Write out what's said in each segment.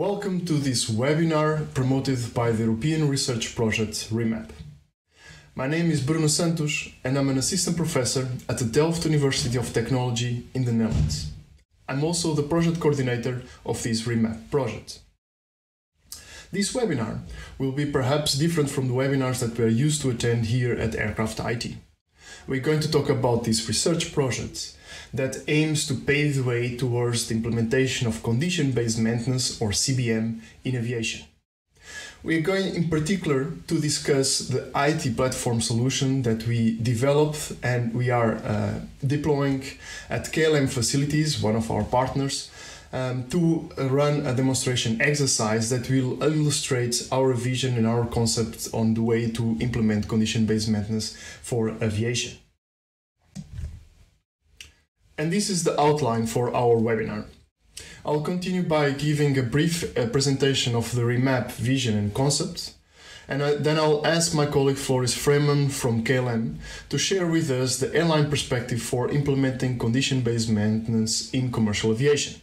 Welcome to this webinar promoted by the European research project REMAP. My name is Bruno Santos and I'm an assistant professor at the Delft University of Technology in the Netherlands. I'm also the project coordinator of this REMAP project. This webinar will be perhaps different from the webinars that we are used to attend here at Aircraft IT. We're going to talk about this research project that aims to pave the way towards the implementation of condition-based maintenance or CBM in aviation. We are going in particular to discuss the IT platform solution that we developed and we are uh, deploying at KLM facilities, one of our partners, um, to run a demonstration exercise that will illustrate our vision and our concept on the way to implement condition-based maintenance for aviation. And this is the outline for our webinar. I'll continue by giving a brief uh, presentation of the remap vision and concept, and I, then I'll ask my colleague Floris Freeman from KLM to share with us the airline perspective for implementing condition-based maintenance in commercial aviation.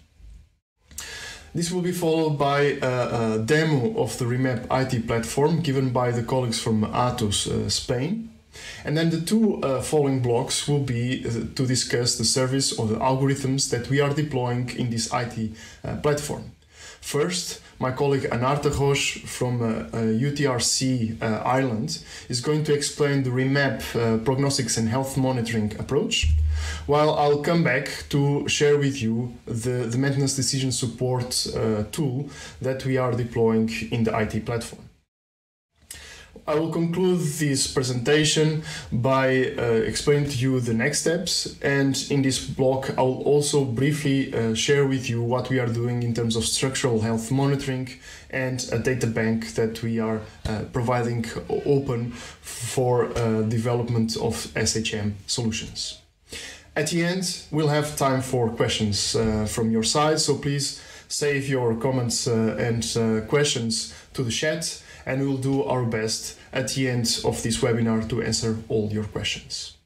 This will be followed by a, a demo of the Remap IT platform given by the colleagues from Atos uh, Spain. And then the two uh, following blocks will be uh, to discuss the service or the algorithms that we are deploying in this IT uh, platform. First, my colleague Anarta Ghosh from UTRC uh, uh, Ireland is going to explain the REMAP uh, prognostics and health monitoring approach, while I'll come back to share with you the, the maintenance decision support tool that we are deploying in the IT platform. I will conclude this presentation by uh, explaining to you the next steps. And in this block I will also briefly uh, share with you what we are doing in terms of structural health monitoring and a data bank that we are uh, providing open for uh, development of SHM solutions. At the end we'll have time for questions uh, from your side. So please save your comments uh, and questions to the chat and we'll do our best at the end of this webinar to answer all your questions.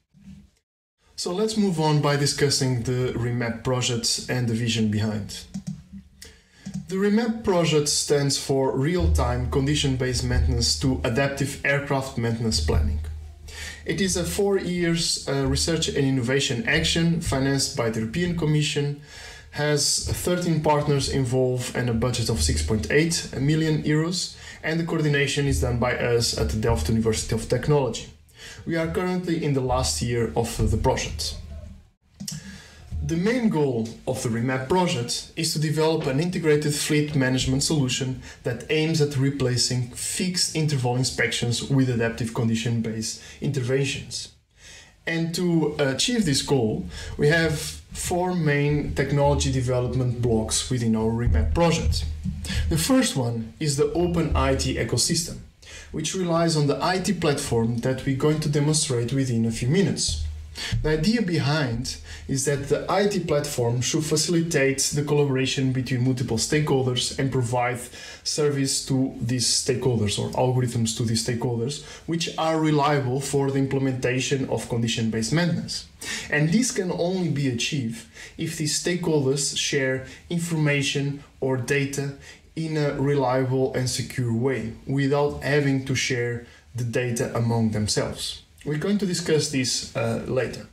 So let's move on by discussing the REMAP project and the vision behind. The REMAP project stands for Real-Time Condition-Based Maintenance to Adaptive Aircraft Maintenance Planning. It is a four years uh, research and innovation action financed by the European Commission, has 13 partners involved and a budget of 6.8 million euros, and the coordination is done by us at the Delft University of Technology. We are currently in the last year of the project. The main goal of the REMAP project is to develop an integrated fleet management solution that aims at replacing fixed interval inspections with adaptive condition-based interventions. And to achieve this goal, we have four main technology development blocks within our REMAP project. The first one is the Open IT ecosystem, which relies on the IT platform that we're going to demonstrate within a few minutes. The idea behind is that the IT platform should facilitate the collaboration between multiple stakeholders and provide service to these stakeholders or algorithms to these stakeholders, which are reliable for the implementation of condition-based maintenance. And this can only be achieved if these stakeholders share information or data in a reliable and secure way without having to share the data among themselves. We're going to discuss this uh, later.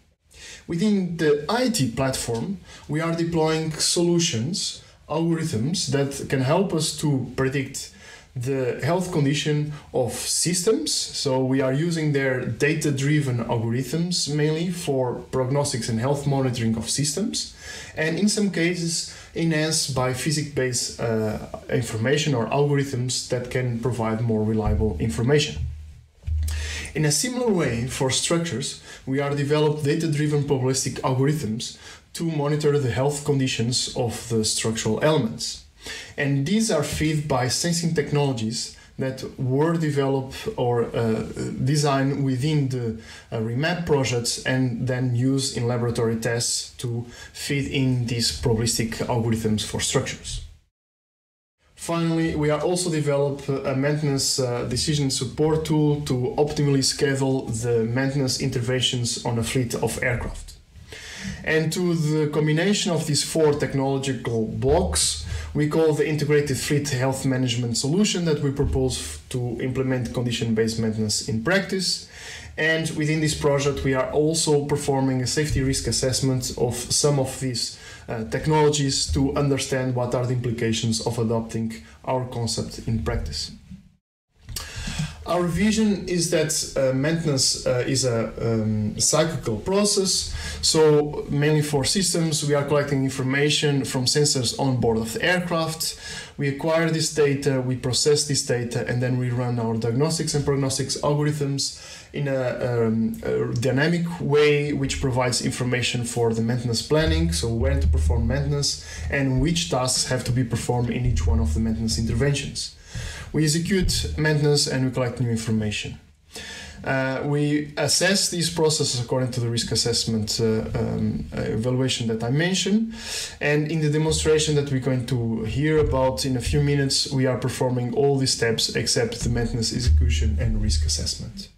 Within the IT platform, we are deploying solutions, algorithms that can help us to predict the health condition of systems. So we are using their data-driven algorithms mainly for prognostics and health monitoring of systems. And in some cases, enhanced by physics-based uh, information or algorithms that can provide more reliable information. In a similar way, for structures, we are developed data-driven probabilistic algorithms to monitor the health conditions of the structural elements. And these are fed by sensing technologies that were developed or uh, designed within the uh, REMAP projects and then used in laboratory tests to feed in these probabilistic algorithms for structures. Finally, we are also develop a maintenance uh, decision support tool to optimally schedule the maintenance interventions on a fleet of aircraft. And to the combination of these four technological blocks, we call the integrated fleet health management solution that we propose to implement condition-based maintenance in practice. And within this project, we are also performing a safety risk assessment of some of these technologies to understand what are the implications of adopting our concept in practice. Our vision is that uh, maintenance uh, is a um, cyclical process. So, mainly for systems, we are collecting information from sensors on board of the aircraft. We acquire this data, we process this data, and then we run our diagnostics and prognostics algorithms in a, um, a, dynamic way which provides information for the maintenance planning so when to perform maintenance and which tasks have to be performed in each one of the maintenance interventions we execute maintenance and we collect new information uh, we assess these processes according to the risk assessment uh, um, evaluation that I mentioned. And in the demonstration that we're going to hear about in a few minutes, we are performing all these steps except the maintenance execution and risk assessment.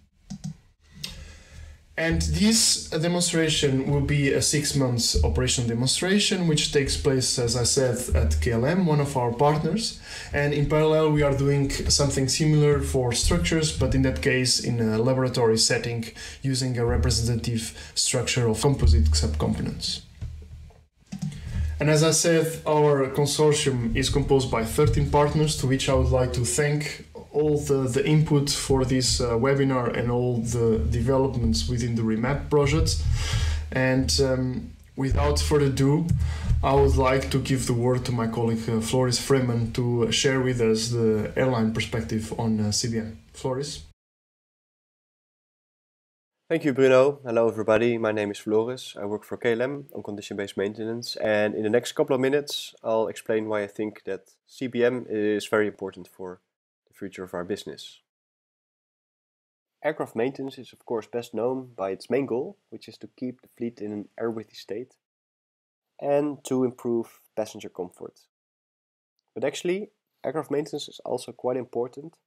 And this demonstration will be a six months operation demonstration, which takes place, as I said, at KLM, one of our partners. And in parallel, we are doing something similar for structures, but in that case, in a laboratory setting, using a representative structure of composite subcomponents. And as I said, our consortium is composed by 13 partners, to which I would like to thank all the, the input for this uh, webinar and all the developments within the REMAP project. And um, without further ado, I would like to give the word to my colleague uh, Floris Freeman to share with us the airline perspective on uh, CBM. Floris. Thank you, Bruno. Hello, everybody. My name is Floris. I work for KLM on condition-based maintenance. And in the next couple of minutes, I'll explain why I think that CBM is very important for future of our business. Aircraft maintenance is of course best known by its main goal, which is to keep the fleet in an airworthy state and to improve passenger comfort. But actually, aircraft maintenance is also quite important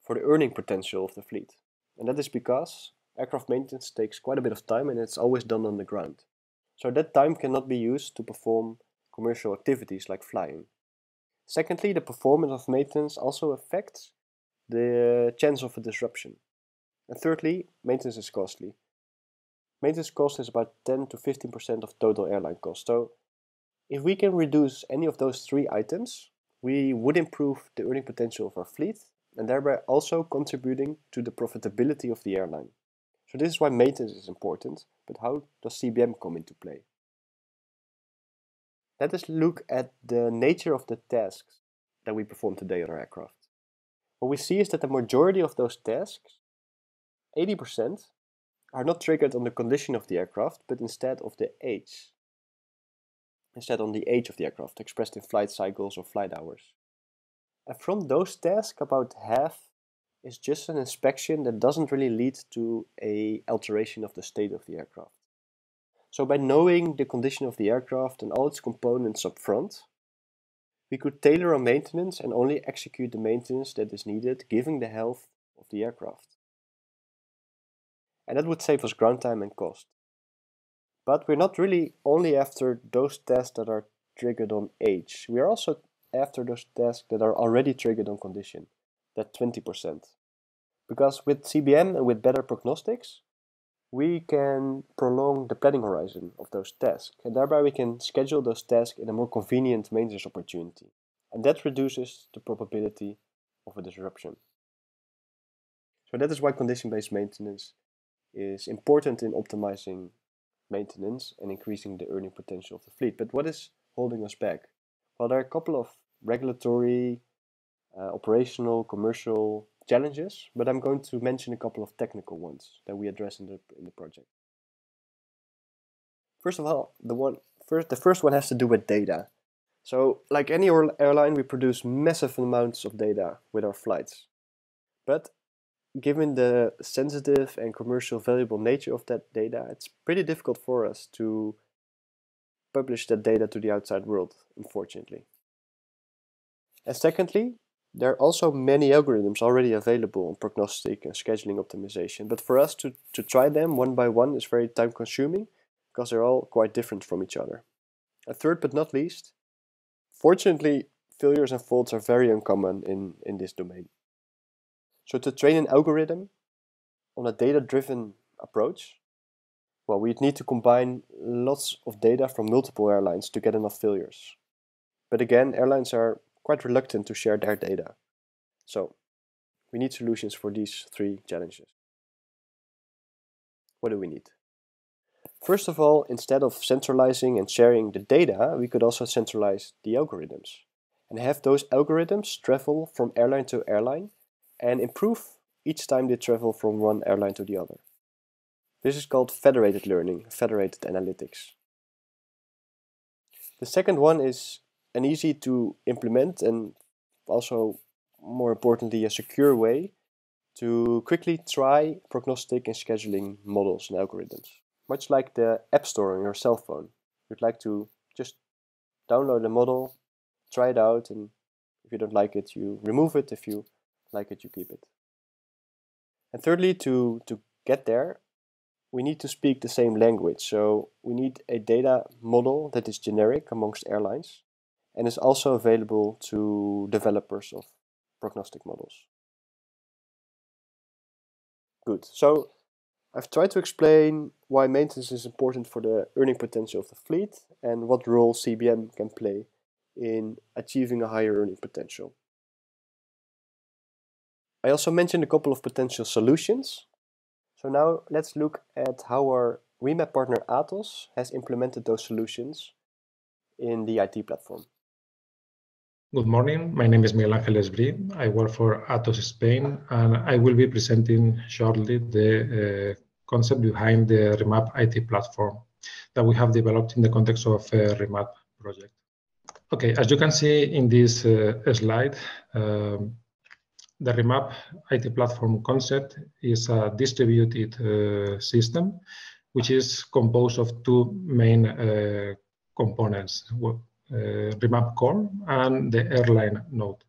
for the earning potential of the fleet. And that is because aircraft maintenance takes quite a bit of time and it's always done on the ground. So that time cannot be used to perform commercial activities like flying. Secondly, the performance of maintenance also affects the chance of a disruption. And thirdly, maintenance is costly. Maintenance cost is about 10 to 15% of total airline cost. So if we can reduce any of those three items, we would improve the earning potential of our fleet and thereby also contributing to the profitability of the airline. So this is why maintenance is important, but how does CBM come into play? Let us look at the nature of the tasks that we perform today on our aircraft. What we see is that the majority of those tasks, 80%, are not triggered on the condition of the aircraft, but instead of the age. Instead on the age of the aircraft, expressed in flight cycles or flight hours. And from those tasks, about half is just an inspection that doesn't really lead to a alteration of the state of the aircraft. So by knowing the condition of the aircraft and all its components up front, we could tailor our maintenance and only execute the maintenance that is needed given the health of the aircraft. And that would save us ground time and cost. But we're not really only after those tests that are triggered on age. We are also after those tests that are already triggered on condition, that 20%. Because with CBM and with better prognostics, we can prolong the planning horizon of those tasks, and thereby we can schedule those tasks in a more convenient maintenance opportunity, and that reduces the probability of a disruption. So that is why condition-based maintenance is important in optimizing maintenance and increasing the earning potential of the fleet. But what is holding us back? Well, there are a couple of regulatory, uh, operational, commercial challenges, but I'm going to mention a couple of technical ones that we address in the in the project. First of all, the one first the first one has to do with data. So, like any airline, we produce massive amounts of data with our flights. But given the sensitive and commercial valuable nature of that data, it's pretty difficult for us to publish that data to the outside world, unfortunately. And secondly, there are also many algorithms already available on prognostic and scheduling optimization, but for us to, to try them one by one is very time consuming because they're all quite different from each other. A third but not least, fortunately failures and faults are very uncommon in, in this domain. So to train an algorithm on a data-driven approach, well, we'd need to combine lots of data from multiple airlines to get enough failures. But again, airlines are quite reluctant to share their data. So we need solutions for these three challenges. What do we need? First of all, instead of centralizing and sharing the data, we could also centralize the algorithms and have those algorithms travel from airline to airline and improve each time they travel from one airline to the other. This is called federated learning, federated analytics. The second one is an easy to implement and also more importantly a secure way to quickly try prognostic and scheduling models and algorithms. Much like the App Store on your cell phone. You'd like to just download a model, try it out, and if you don't like it, you remove it. If you like it, you keep it. And thirdly, to, to get there, we need to speak the same language. So we need a data model that is generic amongst airlines and is also available to developers of prognostic models. Good. So I've tried to explain why maintenance is important for the earning potential of the fleet and what role CBM can play in achieving a higher earning potential. I also mentioned a couple of potential solutions. So now let's look at how our remap partner Atos has implemented those solutions in the IT platform. Good morning. My name is Miguel Ángel Esbrí. I work for Atos Spain, and I will be presenting shortly the uh, concept behind the Remap IT platform that we have developed in the context of a Remap project. Okay, as you can see in this uh, slide, um, the Remap IT platform concept is a distributed uh, system, which is composed of two main uh, components uh, remap core and the airline node.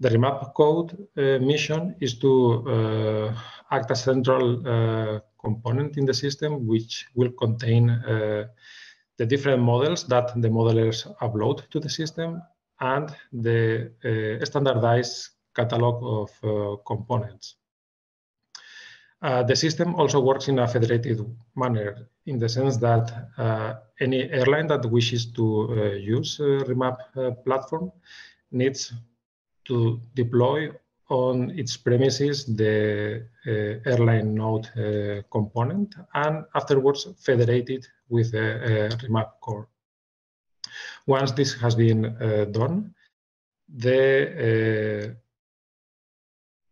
The remap core uh, mission is to uh, act as central component in the system, which will contain the different models that the modelers upload to the system and the uh, standardized catalog of uh, components. Uh, the system also works in a federated manner in the sense that uh, any airline that wishes to uh, use Remap uh, platform needs to deploy on its premises the uh, airline node uh, component and afterwards federate it with the Remap core. Once this has been done, the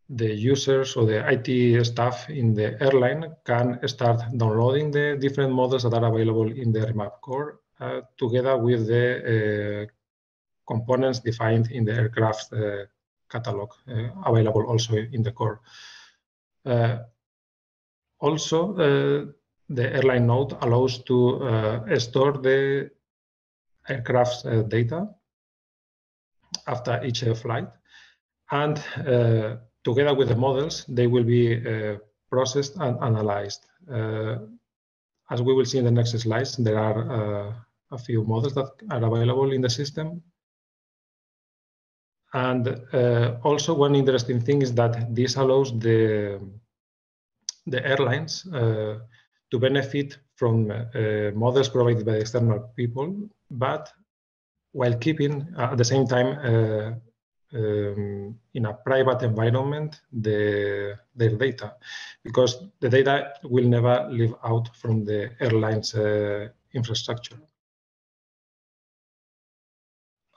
the users or the IT staff in the airline can start downloading the different models that are available in the Remap core uh, together with the uh, components defined in the aircraft uh, catalog uh, available also in the core. Uh, also, uh, the airline node allows to store the aircraft's data after each flight and together with the models, they will be uh, processed and analyzed. Uh, as we will see in the next slides, there are uh, a few models that are available in the system. And uh, also one interesting thing is that this allows the, the airlines uh, to benefit from uh, models provided by external people, but while keeping at the same time um, in a private environment the, their data because the data will never live out from the airline's uh, infrastructure.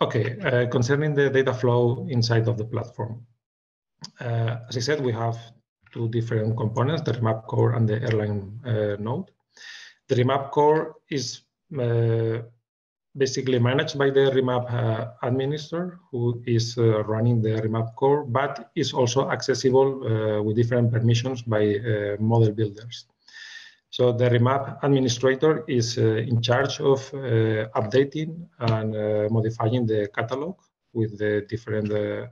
Okay, uh, concerning the data flow inside of the platform. Uh, as I said, we have two different components, the remap core and the airline uh, node. The remap core is uh, basically managed by the remap uh, administrator who is uh, running the remap core, but is also accessible uh, with different permissions by uh, model builders. So the remap administrator is uh, in charge of updating and modifying the catalog with the different air,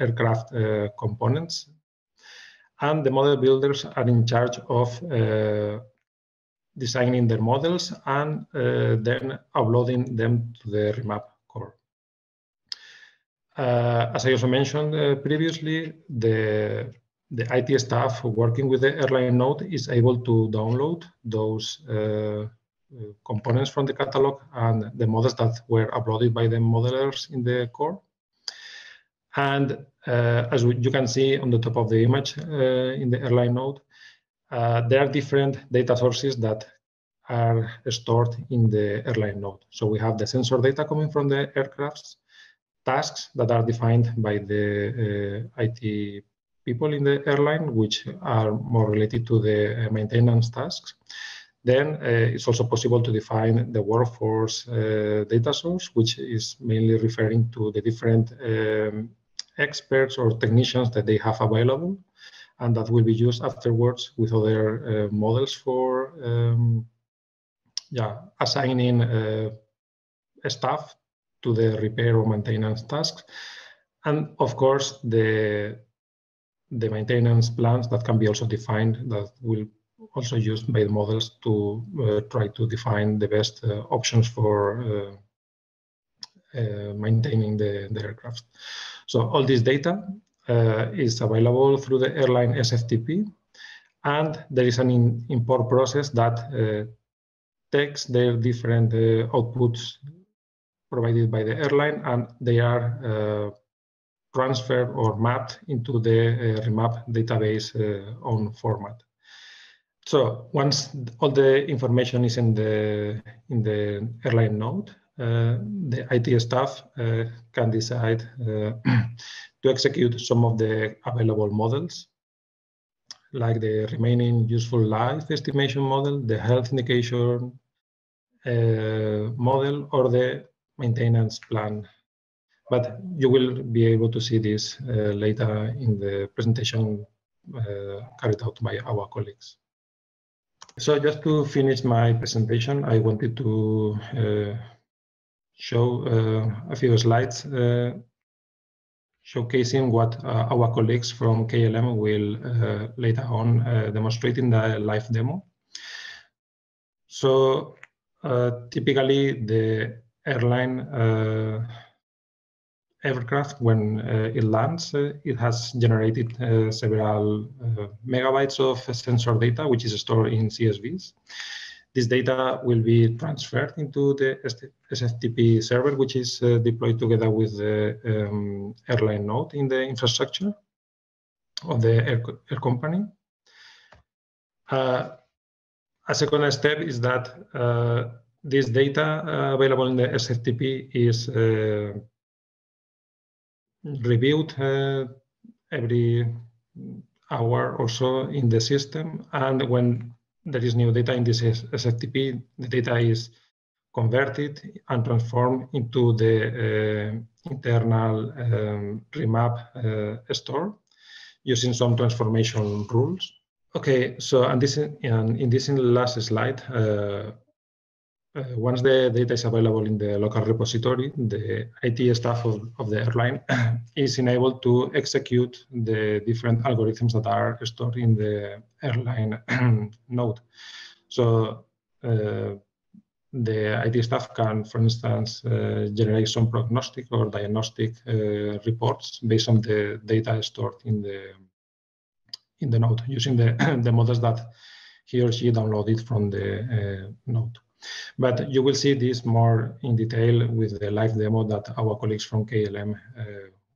aircraft components. And the model builders are in charge of designing their models and uh, then uploading them to the remap core. Uh, as I also mentioned uh, previously, the the IT staff working with the airline node is able to download those uh, components from the catalog and the models that were uploaded by the modelers in the core. And uh, as you can see on the top of the image uh, in the airline node, there are different data sources that are stored in the airline node. So we have the sensor data coming from the aircrafts, tasks that are defined by the uh, IT people in the airline, which are more related to the uh, maintenance tasks. Then uh, it's also possible to define the workforce uh, data source, which is mainly referring to the different um, experts or technicians that they have available and that will be used afterwards with other uh, models for um, yeah, assigning uh, staff to the repair or maintenance tasks. And of course, the, the maintenance plans that can be also defined that will also used by the models to uh, try to define the best uh, options for uh, uh, maintaining the, the aircraft. So all this data is available through the airline SFTP. And there is an in, import process that uh, takes their different uh, outputs provided by the airline and they are uh, transferred or mapped into the uh, remap database on format. So once all the information is in the in the airline node, uh, the IT staff uh, can decide uh, to execute some of the available models, like the remaining useful life estimation model, the health indication model, or the maintenance plan. But you will be able to see this later in the presentation carried out by our colleagues. So just to finish my presentation, I wanted to uh, show uh, a few slides uh, showcasing what uh, our colleagues from KLM will later on demonstrate in the live demo. So typically the airline aircraft, when uh, it lands, uh, it has generated uh, several megabytes of sensor data, which is stored in CSVs. This data will be transferred into the SFTP server, which is uh, deployed together with the um, airline node in the infrastructure of the air, air company. Uh, a second step is that uh, this data uh, available in the SFTP is uh, reviewed uh, every hour or so in the system. And when there is new data in this SFTP, the data is converted and transformed into the uh, internal um, remap uh, store using some transformation rules. Okay, so and this in, in this in last slide, uh, uh, once the data is available in the local repository, the IT staff of, of the airline is enabled to execute the different algorithms that are stored in the airline node. So uh, the IT staff can, for instance, uh, generate some prognostic or diagnostic uh, reports based on the data stored in the in the node using the, the models that he or she downloaded from the uh, node. But you will see this more in detail with the live demo that our colleagues from KLM uh,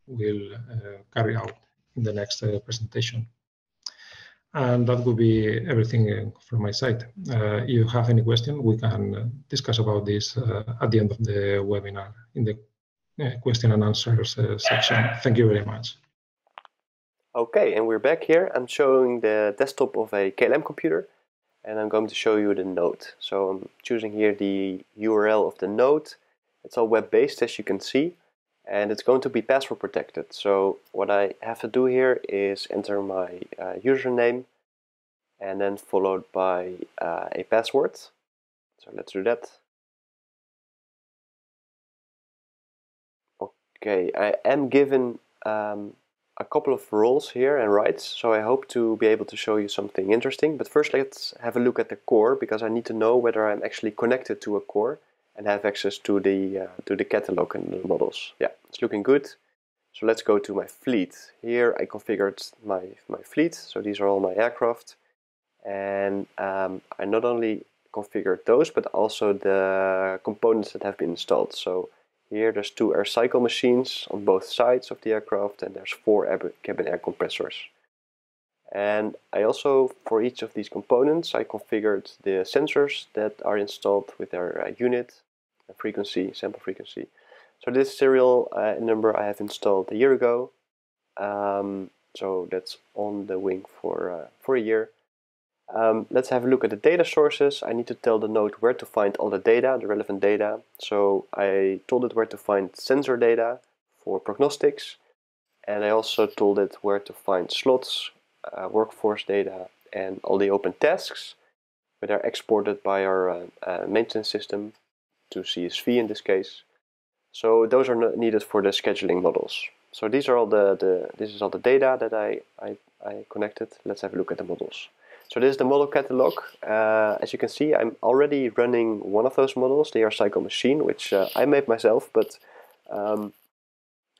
will uh, carry out in the next uh, presentation. And that will be everything from my side. Uh, if you have any question, we can discuss about this uh, at the end of the webinar in the uh, question and answers section. Thank you very much. Okay, and we're back here. I'm showing the desktop of a KLM computer and I'm going to show you the node. So I'm choosing here the URL of the node. It's all web-based as you can see and it's going to be password protected. So what I have to do here is enter my uh, username and then followed by uh, a password. So let's do that. Okay, I am given um, a couple of roles here and rights, so I hope to be able to show you something interesting. But first let's have a look at the core, because I need to know whether I'm actually connected to a core and have access to the, uh, to the catalog and the models. Yeah, it's looking good. So let's go to my fleet. Here I configured my, my fleet, so these are all my aircraft. And um, I not only configured those, but also the components that have been installed. So here there's two air cycle machines on both sides of the aircraft and there's four cabin air compressors. And I also, for each of these components, I configured the sensors that are installed with their uh, unit, frequency, sample frequency. So this serial uh, number I have installed a year ago. Um, so that's on the wing for, uh, for a year. Um, let's have a look at the data sources. I need to tell the node where to find all the data, the relevant data. So I told it where to find sensor data for prognostics. And I also told it where to find slots, uh, workforce data, and all the open tasks that are exported by our uh, uh, maintenance system to CSV in this case. So those are needed for the scheduling models. So these are all the, the this is all the data that I, I, I connected. Let's have a look at the models. So this is the model catalog. Uh, as you can see, I'm already running one of those models, the AirCycle machine, which uh, I made myself, but um,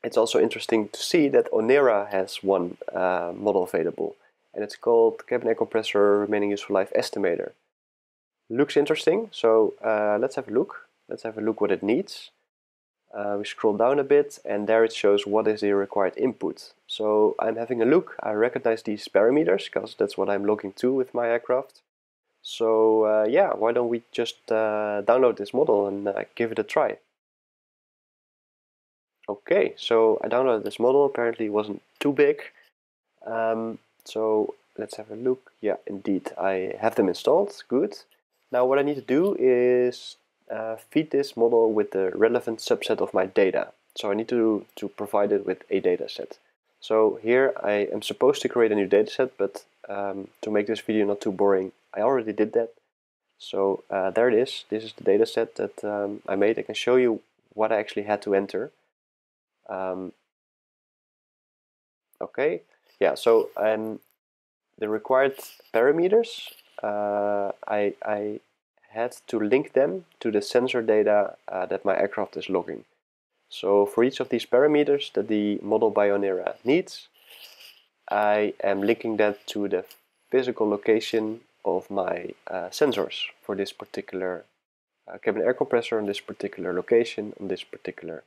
it's also interesting to see that Onera has one uh, model available, and it's called Cabin Air Compressor Remaining Useful Life Estimator. Looks interesting, so uh, let's have a look. Let's have a look what it needs. Uh, we scroll down a bit and there it shows what is the required input. So I'm having a look, I recognize these parameters because that's what I'm logging to with my aircraft. So uh, yeah, why don't we just uh, download this model and uh, give it a try. Okay, so I downloaded this model, apparently it wasn't too big. Um, so let's have a look. Yeah, indeed, I have them installed, good. Now what I need to do is uh, feed this model with the relevant subset of my data. So I need to, to provide it with a data set. So here I am supposed to create a new dataset, but um, to make this video not too boring, I already did that. So uh, there it is. This is the dataset that um, I made. I can show you what I actually had to enter. Um, okay, yeah. So um, the required parameters, uh, I, I had to link them to the sensor data uh, that my aircraft is logging. So for each of these parameters that the model by Onera needs, I am linking that to the physical location of my uh, sensors for this particular uh, cabin air compressor on this particular location on this particular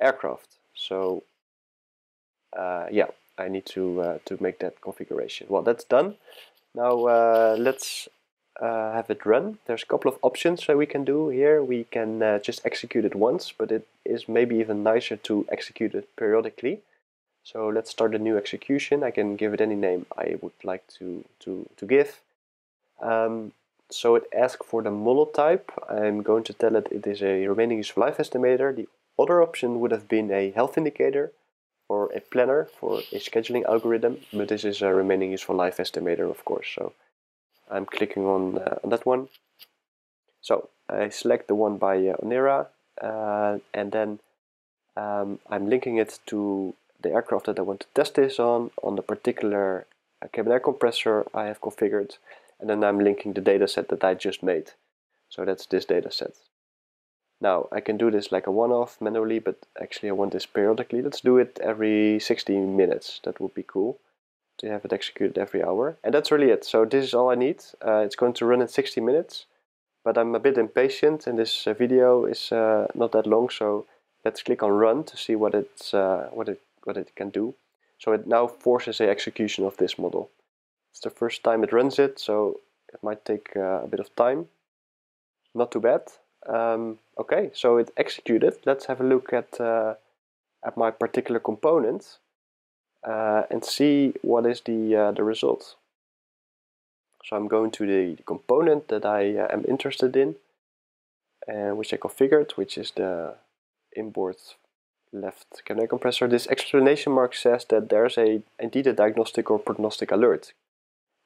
aircraft. So uh, yeah, I need to uh, to make that configuration. Well, that's done. Now uh, let's uh, have it run. There's a couple of options that we can do here. We can uh, just execute it once, but it is maybe even nicer to execute it periodically. So let's start a new execution. I can give it any name I would like to, to, to give. Um, so it asks for the model type. I'm going to tell it it is a remaining useful life estimator. The other option would have been a health indicator or a planner for a scheduling algorithm, but this is a remaining useful life estimator, of course. So I'm clicking on, uh, on that one. So I select the one by uh, Onera uh, and then um, I'm linking it to the aircraft that I want to test this on, on the particular uh, cabin air compressor I have configured and then I'm linking the dataset that I just made. So that's this dataset. Now I can do this like a one-off manually, but actually I want this periodically. Let's do it every 60 minutes. That would be cool to have it executed every hour. And that's really it. So this is all I need. Uh, it's going to run in 60 minutes, but I'm a bit impatient and this uh, video is uh, not that long. So let's click on run to see what it's uh, what it what it can do. So it now forces the execution of this model. It's the first time it runs it, so it might take uh, a bit of time. Not too bad. Um, okay, so it executed. Let's have a look at uh, at my particular component and see what is the, uh, the result. So I'm going to the, component that I uh, am interested in, which I configured, which is the inboard left cabin compressor. This explanation mark says that there's a indeed a diagnostic or prognostic alert.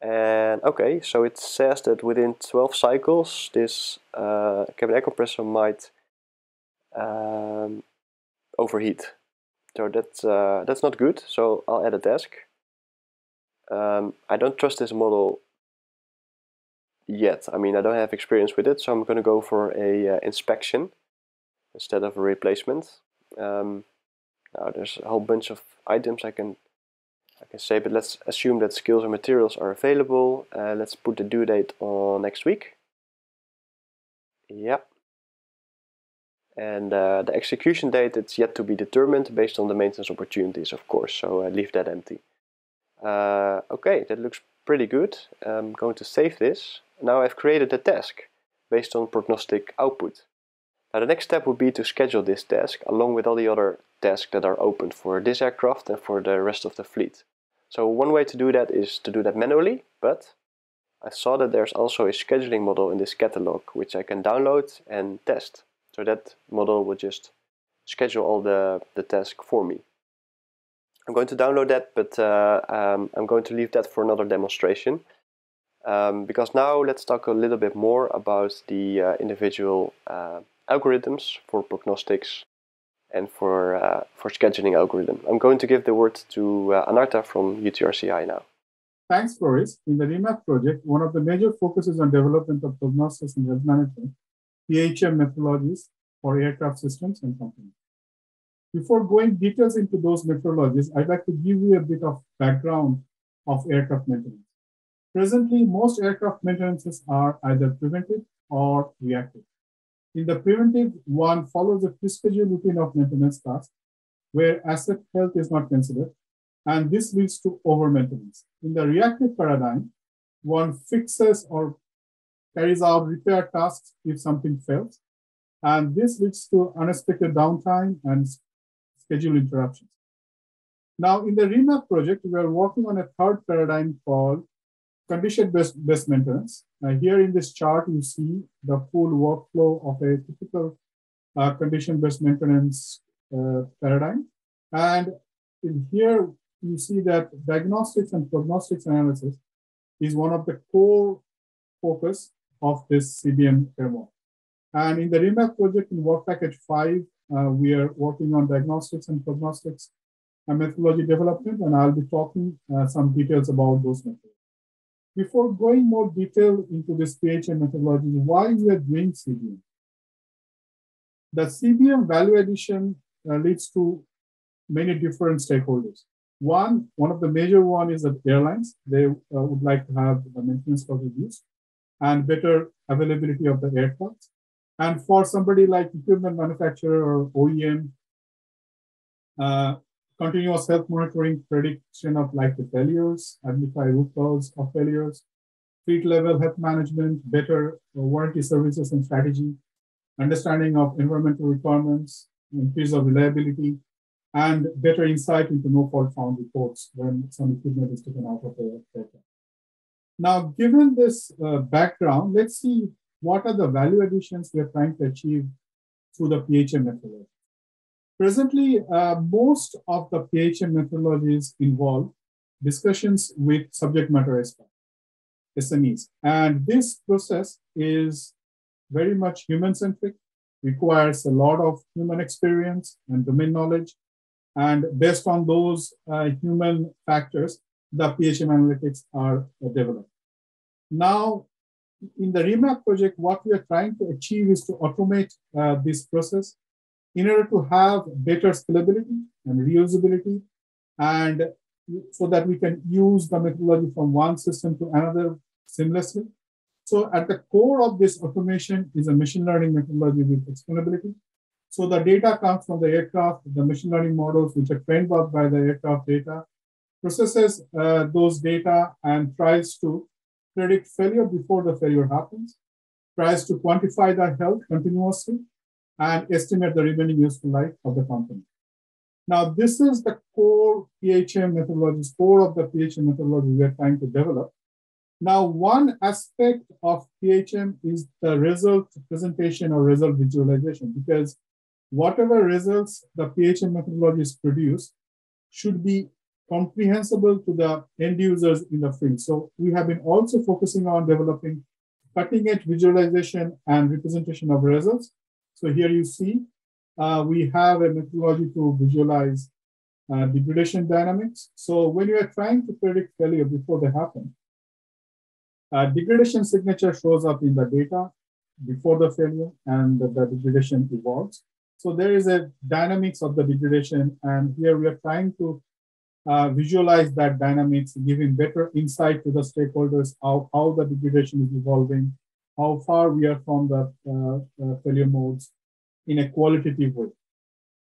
And okay, so it says that within 12 cycles, this uh, air compressor might um, overheat. So that's, uh, that's not good, so I'll add a task. Um, I don't trust this model yet. I mean, I don't have experience with it, so I'm going to go for a uh, inspection instead of a replacement. Um, Now there's a whole bunch of items I can I can say, but let's assume that skills and materials are available. Uh, let's put the due date on next week. Yep. And uh, the execution date, it's yet to be determined based on the maintenance opportunities, of course. So uh, leave that empty. Uh, okay, that looks pretty good. I'm going to save this. Now I've created a task based on prognostic output. Now the next step would be to schedule this task along with all the other tasks that are open for this aircraft and for the rest of the fleet. So one way to do that is to do that manually, but I saw that there's also a scheduling model in this catalog which I can download and test. So that model will just schedule all the, the tasks for me. I'm going to download that, but uh, um, I'm going to leave that for another demonstration. Um, because now let's talk a little bit more about the uh, individual uh, algorithms for prognostics and for, uh, for scheduling algorithm. I'm going to give the word to uh, Anarta from UTRCI now. Thanks, Floris. In the REMAP project, one of the major focuses on development of prognosis and health management, PHM methodologies for aircraft systems and companies. Before going details into those methodologies, I'd like to give you a bit of background of aircraft maintenance. Presently, most aircraft maintenances are either preventive or reactive. In the preventive, one follows a pre-scheduled routine of maintenance tasks where asset health is not considered, and this leads to over-maintenance. In the reactive paradigm, one fixes or carries out repair tasks if something fails, and this leads to unexpected downtime and schedule interruptions. Now, in the REMAP project, we are working on a third paradigm called condition-based based maintenance. Uh, here in this chart, you see the full workflow of a typical uh, condition-based maintenance uh, paradigm. And in here, you see that diagnostics and prognostics analysis is one of the core focus of this CBM framework. And in the REMAP project in work package five, uh, we are working on diagnostics and prognostics and methodology development, and I'll be talking uh, some details about those methods. Before going more detail into this PHM methodology, why we are doing CBM? The CBM value addition uh, leads to many different stakeholders. One, one of the major one is that airlines, they uh, would like to have the maintenance cost reduced and better availability of the aircraft. And for somebody like equipment manufacturer or OEM, uh, continuous health monitoring, prediction of likely failures, identify root cause of failures, fleet level health management, better warranty services and strategy, understanding of environmental requirements, increase of reliability, and better insight into no fault found reports when some equipment is taken out of the aircraft. Now, given this uh, background, let's see what are the value additions we are trying to achieve through the PHM methodology. Presently, uh, most of the PHM methodologies involve discussions with subject matter experts, SMEs. And this process is very much human centric, requires a lot of human experience and domain knowledge. And based on those uh, human factors, the PHM analytics are developed. Now, in the REMAP project, what we are trying to achieve is to automate uh, this process in order to have better scalability and reusability, and so that we can use the methodology from one system to another seamlessly. So at the core of this automation is a machine learning methodology with explainability. So the data comes from the aircraft, the machine learning models, which are trained by the aircraft data, processes uh, those data and tries to predict failure before the failure happens, tries to quantify the health continuously, and estimate the remaining useful life of the company. Now, this is the core PHM methodology, core of the PHM methodology we are trying to develop. Now, one aspect of PHM is the result presentation or result visualization, because whatever results the PHM methodology produce should be comprehensible to the end users in the field. So we have been also focusing on developing cutting edge visualization and representation of results so here you see uh, we have a methodology to visualize uh, degradation dynamics. So when you are trying to predict failure before they happen, uh, degradation signature shows up in the data before the failure and the, the degradation evolves. So there is a dynamics of the degradation, and here we are trying to uh, visualize that dynamics, giving better insight to the stakeholders how, how the degradation is evolving, how far we are from the uh, uh, failure modes in a qualitative way.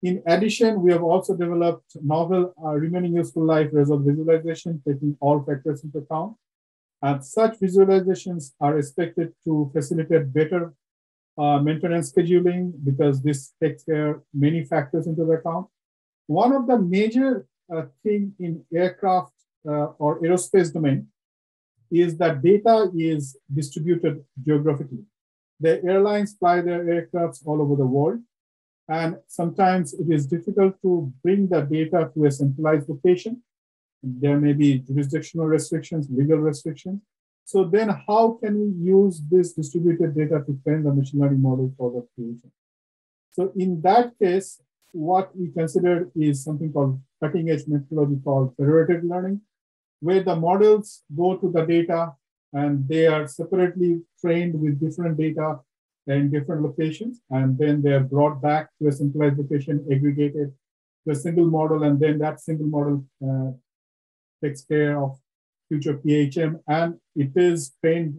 In addition, we have also developed novel uh, remaining useful life result visualization, taking all factors into account. And such visualizations are expected to facilitate better uh, maintenance scheduling because this takes care many factors into account. One of the major thing in aircraft uh, or aerospace domain is that data is distributed geographically. The airlines fly their aircrafts all over the world, and sometimes it is difficult to bring the data to a centralized location. There may be jurisdictional restrictions, legal restrictions. So then how can we use this distributed data to train the machine learning model for the creation? So in that case, what we consider is something called cutting edge methodology called federated learning, where the models go to the data and they are separately trained with different data in different locations, and then they are brought back to a centralized location, aggregated to a single model, and then that single model uh, takes care of future PHM, and it is trained.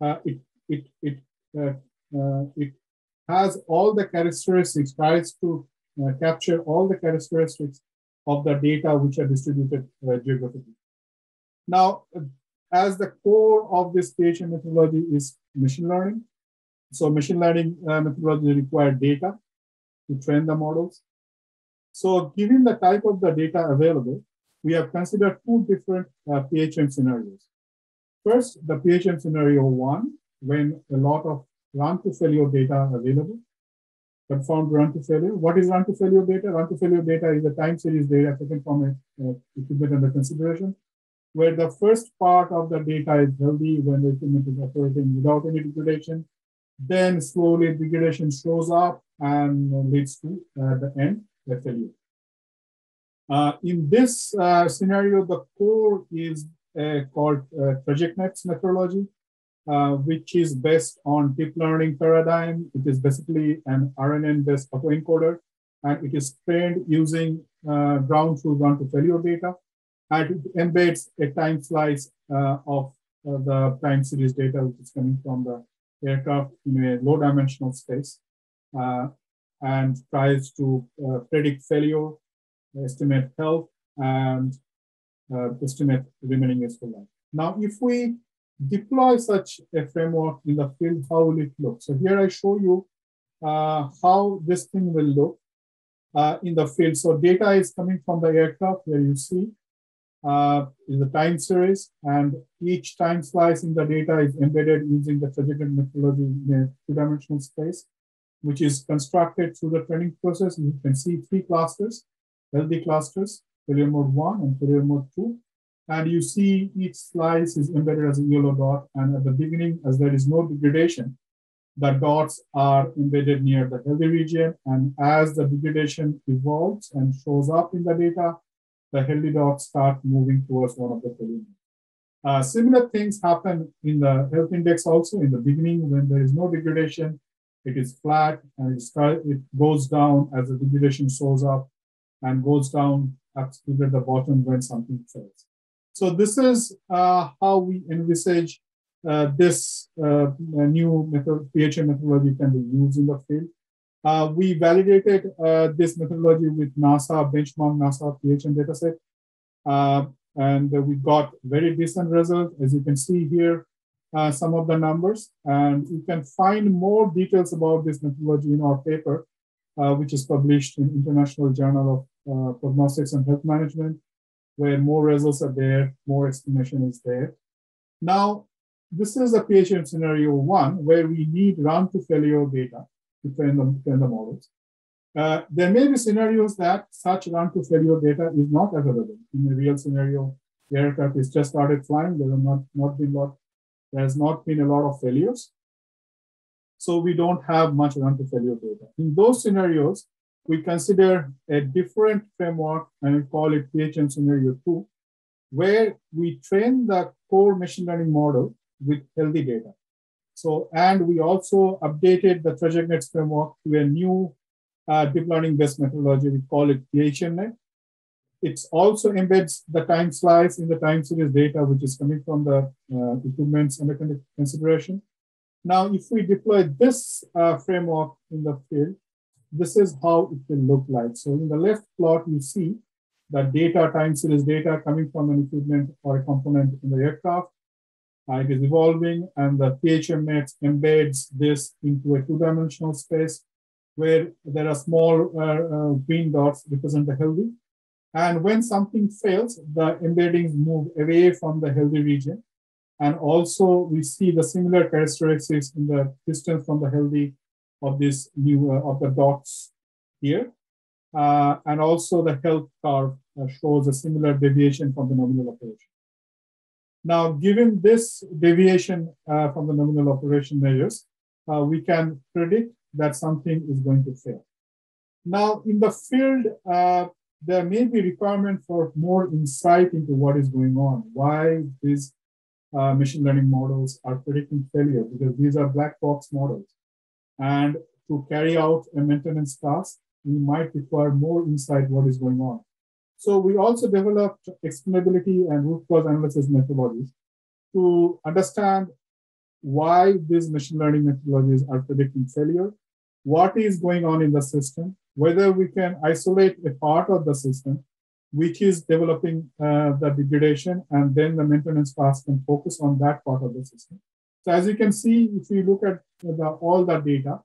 Uh, it it it uh, uh, it has all the characteristics, tries to uh, capture all the characteristics of the data which are distributed geographically. Now, as the core of this PHM methodology is machine learning. So machine learning uh, methodology require data to train the models. So given the type of the data available, we have considered two different uh, PHM scenarios. First, the PHM scenario one, when a lot of run to failure data available, confirmed run to failure. What is run to failure data? Run to failure data is the time series data taken from a, a equipment under consideration, where the first part of the data is healthy when the equipment is operating without any degradation. Then slowly degradation shows up and leads to uh, the end, the failure. Uh, in this uh, scenario, the core is uh, called uh, TrajectNets methodology, uh, which is based on deep learning paradigm. It is basically an RNN-based autoencoder, and it is trained using uh, ground truth run to failure data, and it embeds a time slice uh, of uh, the time series data, which is coming from the aircraft in a low dimensional space, uh, and tries to predict failure, estimate health, and estimate remaining useful life. Now, if we deploy such a framework in the field, how will it look? So here I show you uh, how this thing will look uh, in the field. So data is coming from the aircraft where you see uh, is the time series and each time slice in the data is embedded using the trajectory methodology in a two-dimensional space, which is constructed through the training process. You can see three clusters, healthy clusters, failure mode one and failure mode two. And you see each slice is embedded as a yellow dot. And at the beginning, as there is no degradation, the dots are embedded near the healthy region. And as the degradation evolves and shows up in the data, the healthy dots start moving towards one of the failure. Uh, similar things happen in the health index also. In the beginning, when there is no degradation, it is flat and it goes down as the degradation shows up and goes down up to the bottom when something fails. So this is uh, how we envisage uh, this uh, new method, PHM methodology can be used in the field. Uh, we validated uh, this methodology with NASA benchmark NASA PHM dataset, uh, and we got very decent results. As you can see here, some of the numbers, and you can find more details about this methodology in our paper, which is published in International Journal of Prognostics and Health Management where more results are there, more explanation is there. Now, this is a PHM scenario one where we need run to failure data to train the, train the models. Uh, there may be scenarios that such run to failure data is not available. In a real scenario, the aircraft is just started flying, there not, not been lot, there has not been a lot of failures. So we don't have much run to failure data. In those scenarios, we consider a different framework and call it PHM scenario two, where we train the core machine learning model with healthy data. So, and we also updated the TrajectNets framework to a new uh, deep learning based methodology. We call it PHMNet. It also embeds the time slice in the time series data, which is coming from the uh, equipments under consideration. Now, if we deploy this uh, framework in the field, this is how it will look like. So in the left plot, you see the data, time series data coming from an equipment or a component in the aircraft. Uh, it is evolving and the PHMNet embeds this into a two-dimensional space where there are small uh, uh, green dots represent the healthy. And when something fails, the embeddings move away from the healthy region. And also we see the similar characteristics in the distance from the healthy of this new uh, of the dots here. Uh, and also the health curve uh, shows a similar deviation from the nominal operation. Now, given this deviation uh, from the nominal operation measures, uh, we can predict that something is going to fail. Now, in the field, uh, there may be requirement for more insight into what is going on, why these machine learning models are predicting failure, because these are black box models. And to carry out a maintenance task, we might require more insight what is going on. So we also developed explainability and root cause analysis methodologies to understand why these machine learning methodologies are predicting failure, what is going on in the system, whether we can isolate a part of the system which is developing uh, the degradation, and then the maintenance task can focus on that part of the system. So as you can see, if we look at the, all the data,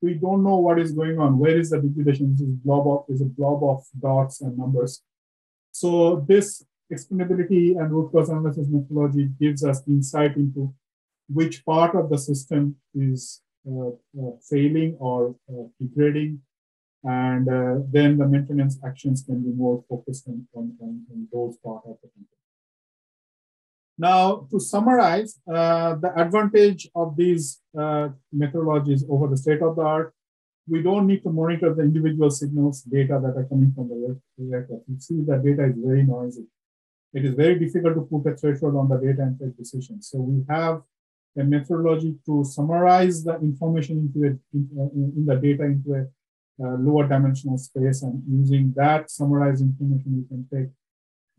we don't know what is going on. Where is the degradation? This is blob of is a blob of dots and numbers. So this explainability and root cause analysis methodology gives us insight into which part of the system is uh, uh, failing or uh, degrading, and uh, then the maintenance actions can be more focused on, on, on those part of the company. Now, to summarize, uh, the advantage of these uh, methodologies over the state of the art, we don't need to monitor the individual signals data that are coming from the aircraft. You see that data is very noisy. It is very difficult to put a threshold on the data and take decisions. So we have a methodology to summarize the information into in, uh, in the data into a uh, lower dimensional space, and using that summarized information, we can take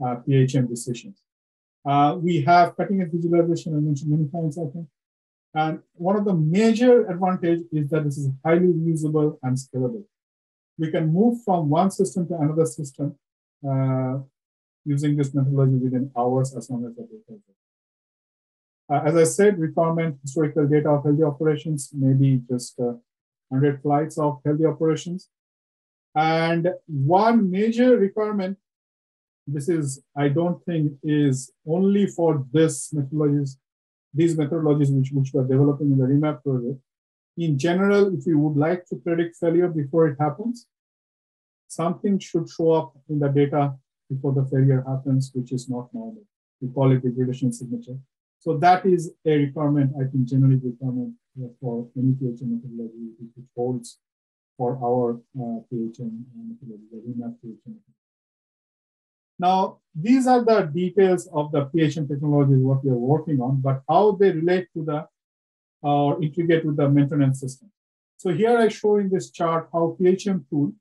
uh, PHM decisions. Uh, we have cutting edge visualization, I mentioned many times, I think. And one of the major advantage is that this is highly reusable and scalable. We can move from one system to another system uh, using this methodology within hours as long as the data is uh, as I said, requirement historical data of healthy operations, maybe just uh, 100 flights of healthy operations. And one major requirement this is, I don't think, is only for this methodologies, these methodologies which, which we're developing in the REMAP project. In general, if you would like to predict failure before it happens, something should show up in the data before the failure happens, which is not normal. We call it degradation signature. So that is a requirement, I think, generally requirement for any PHM methodology, which holds for our uh, PHM methodology, the REMAP PHM methodology. Now, these are the details of the PHM technologies, what we are working on, but how they relate to the or uh, integrate with the maintenance system. So here I show in this chart how PHM tool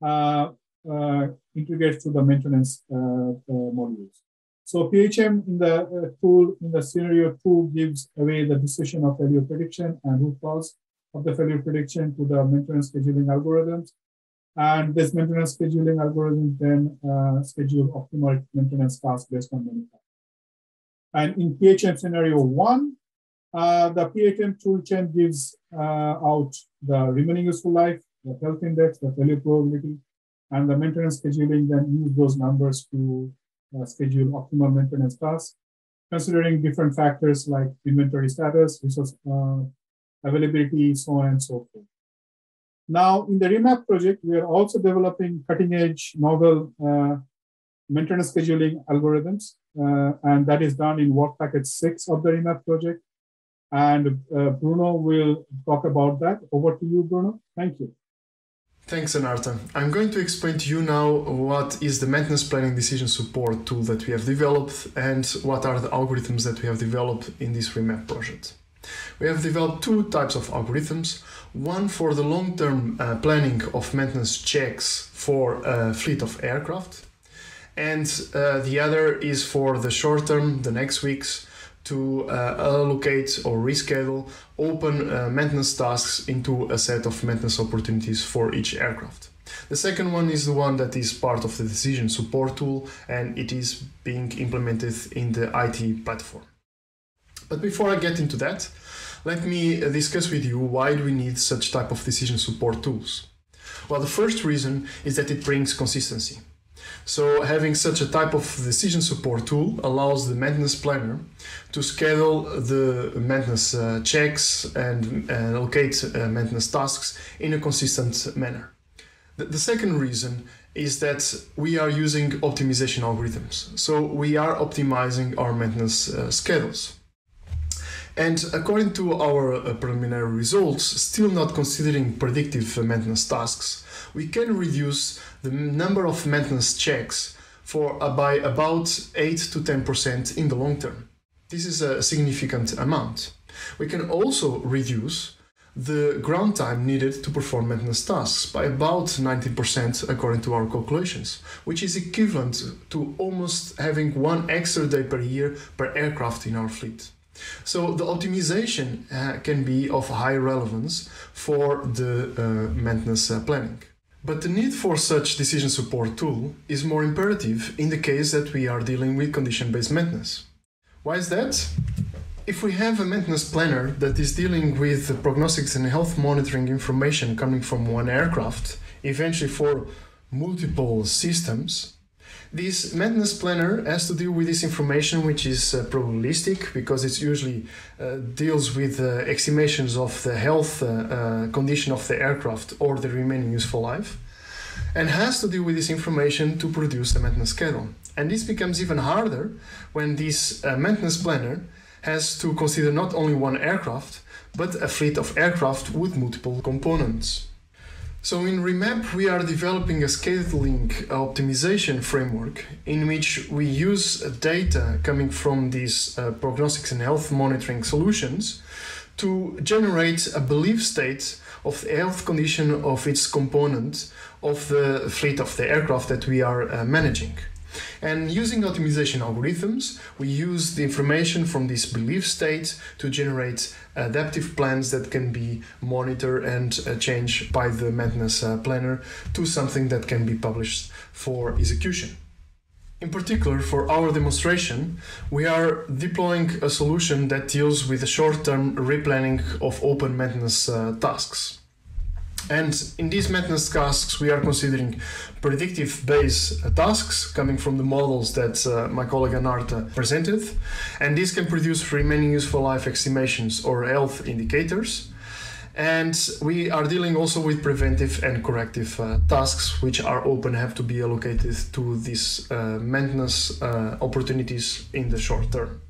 uh, uh, integrates to the maintenance uh, uh modules. So PHM in the uh, tool, in the scenario tool gives away the decision of failure prediction and root cause of the failure prediction to the maintenance scheduling algorithms. And this maintenance scheduling algorithm then uh, schedule optimal maintenance tasks based on many factors. And in PHM scenario one, uh, the PHM toolchain gives uh, out the remaining useful life, the health index, the failure probability, and the maintenance scheduling then use those numbers to uh, schedule optimal maintenance tasks, considering different factors like inventory status, resource uh, availability, so on and so forth. Now, in the REMAP project, we are also developing cutting edge novel uh, maintenance scheduling algorithms, uh, and that is done in work package six of the REMAP project. And uh, Bruno will talk about that. Over to you, Bruno. Thank you. Thanks, Anarta. I'm going to explain to you now what is the maintenance planning decision support tool that we have developed and what are the algorithms that we have developed in this REMAP project. We have developed two types of algorithms one for the long term uh, planning of maintenance checks for a fleet of aircraft, and uh, the other is for the short term, the next weeks, to uh, allocate or reschedule open uh, maintenance tasks into a set of maintenance opportunities for each aircraft. The second one is the one that is part of the decision support tool and it is being implemented in the IT platform. But before I get into that, let me discuss with you why do we need such type of decision support tools. Well, the first reason is that it brings consistency. So having such a type of decision support tool allows the maintenance planner to schedule the maintenance uh, checks and allocate uh, maintenance tasks in a consistent manner. The, the second reason is that we are using optimization algorithms. So we are optimizing our maintenance uh, schedules. And according to our uh, preliminary results, still not considering predictive maintenance tasks, we can reduce the number of maintenance checks for uh, by about 8 to 10% in the long term. This is a significant amount. We can also reduce the ground time needed to perform maintenance tasks by about 90% according to our calculations, which is equivalent to almost having one extra day per year per aircraft in our fleet. So the optimization uh, can be of high relevance for the uh, maintenance uh, planning. But the need for such decision support tool is more imperative in the case that we are dealing with condition-based maintenance. Why is that? If we have a maintenance planner that is dealing with prognostics and health monitoring information coming from one aircraft, eventually for multiple systems, this maintenance planner has to deal with this information, which is uh, probabilistic because it usually uh, deals with uh, estimations of the health uh, uh, condition of the aircraft or the remaining useful life, and has to deal with this information to produce a maintenance schedule. And this becomes even harder when this maintenance planner has to consider not only one aircraft, but a fleet of aircraft with multiple components. So in Remap, we are developing a scheduling optimization framework in which we use data coming from these uh, prognostics and health monitoring solutions to generate a belief state of the health condition of its component of the fleet of the aircraft that we are uh, managing. And using optimization algorithms, we use the information from this belief state to generate adaptive plans that can be monitored and uh, changed by the maintenance uh, planner to something that can be published for execution. In particular, for our demonstration, we are deploying a solution that deals with the short-term replanning of open maintenance uh, tasks. And in these maintenance tasks, we are considering predictive based tasks coming from the models that uh, my colleague Anarta presented. And these can produce remaining useful life estimations or health indicators. And we are dealing also with preventive and corrective uh, tasks, which are open, have to be allocated to these uh, maintenance uh, opportunities in the short term.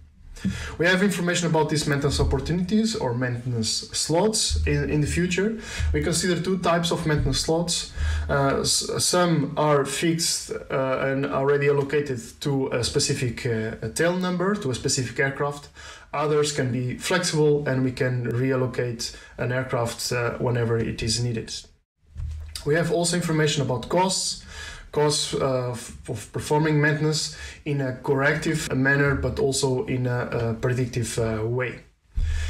We have information about these maintenance opportunities or maintenance slots in, in the future. We consider two types of maintenance slots. Uh, some are fixed uh, and already allocated to a specific uh, tail number, to a specific aircraft. Others can be flexible and we can reallocate an aircraft uh, whenever it is needed. We have also information about costs costs uh, of performing maintenance in a corrective manner, but also in a, a predictive uh, way.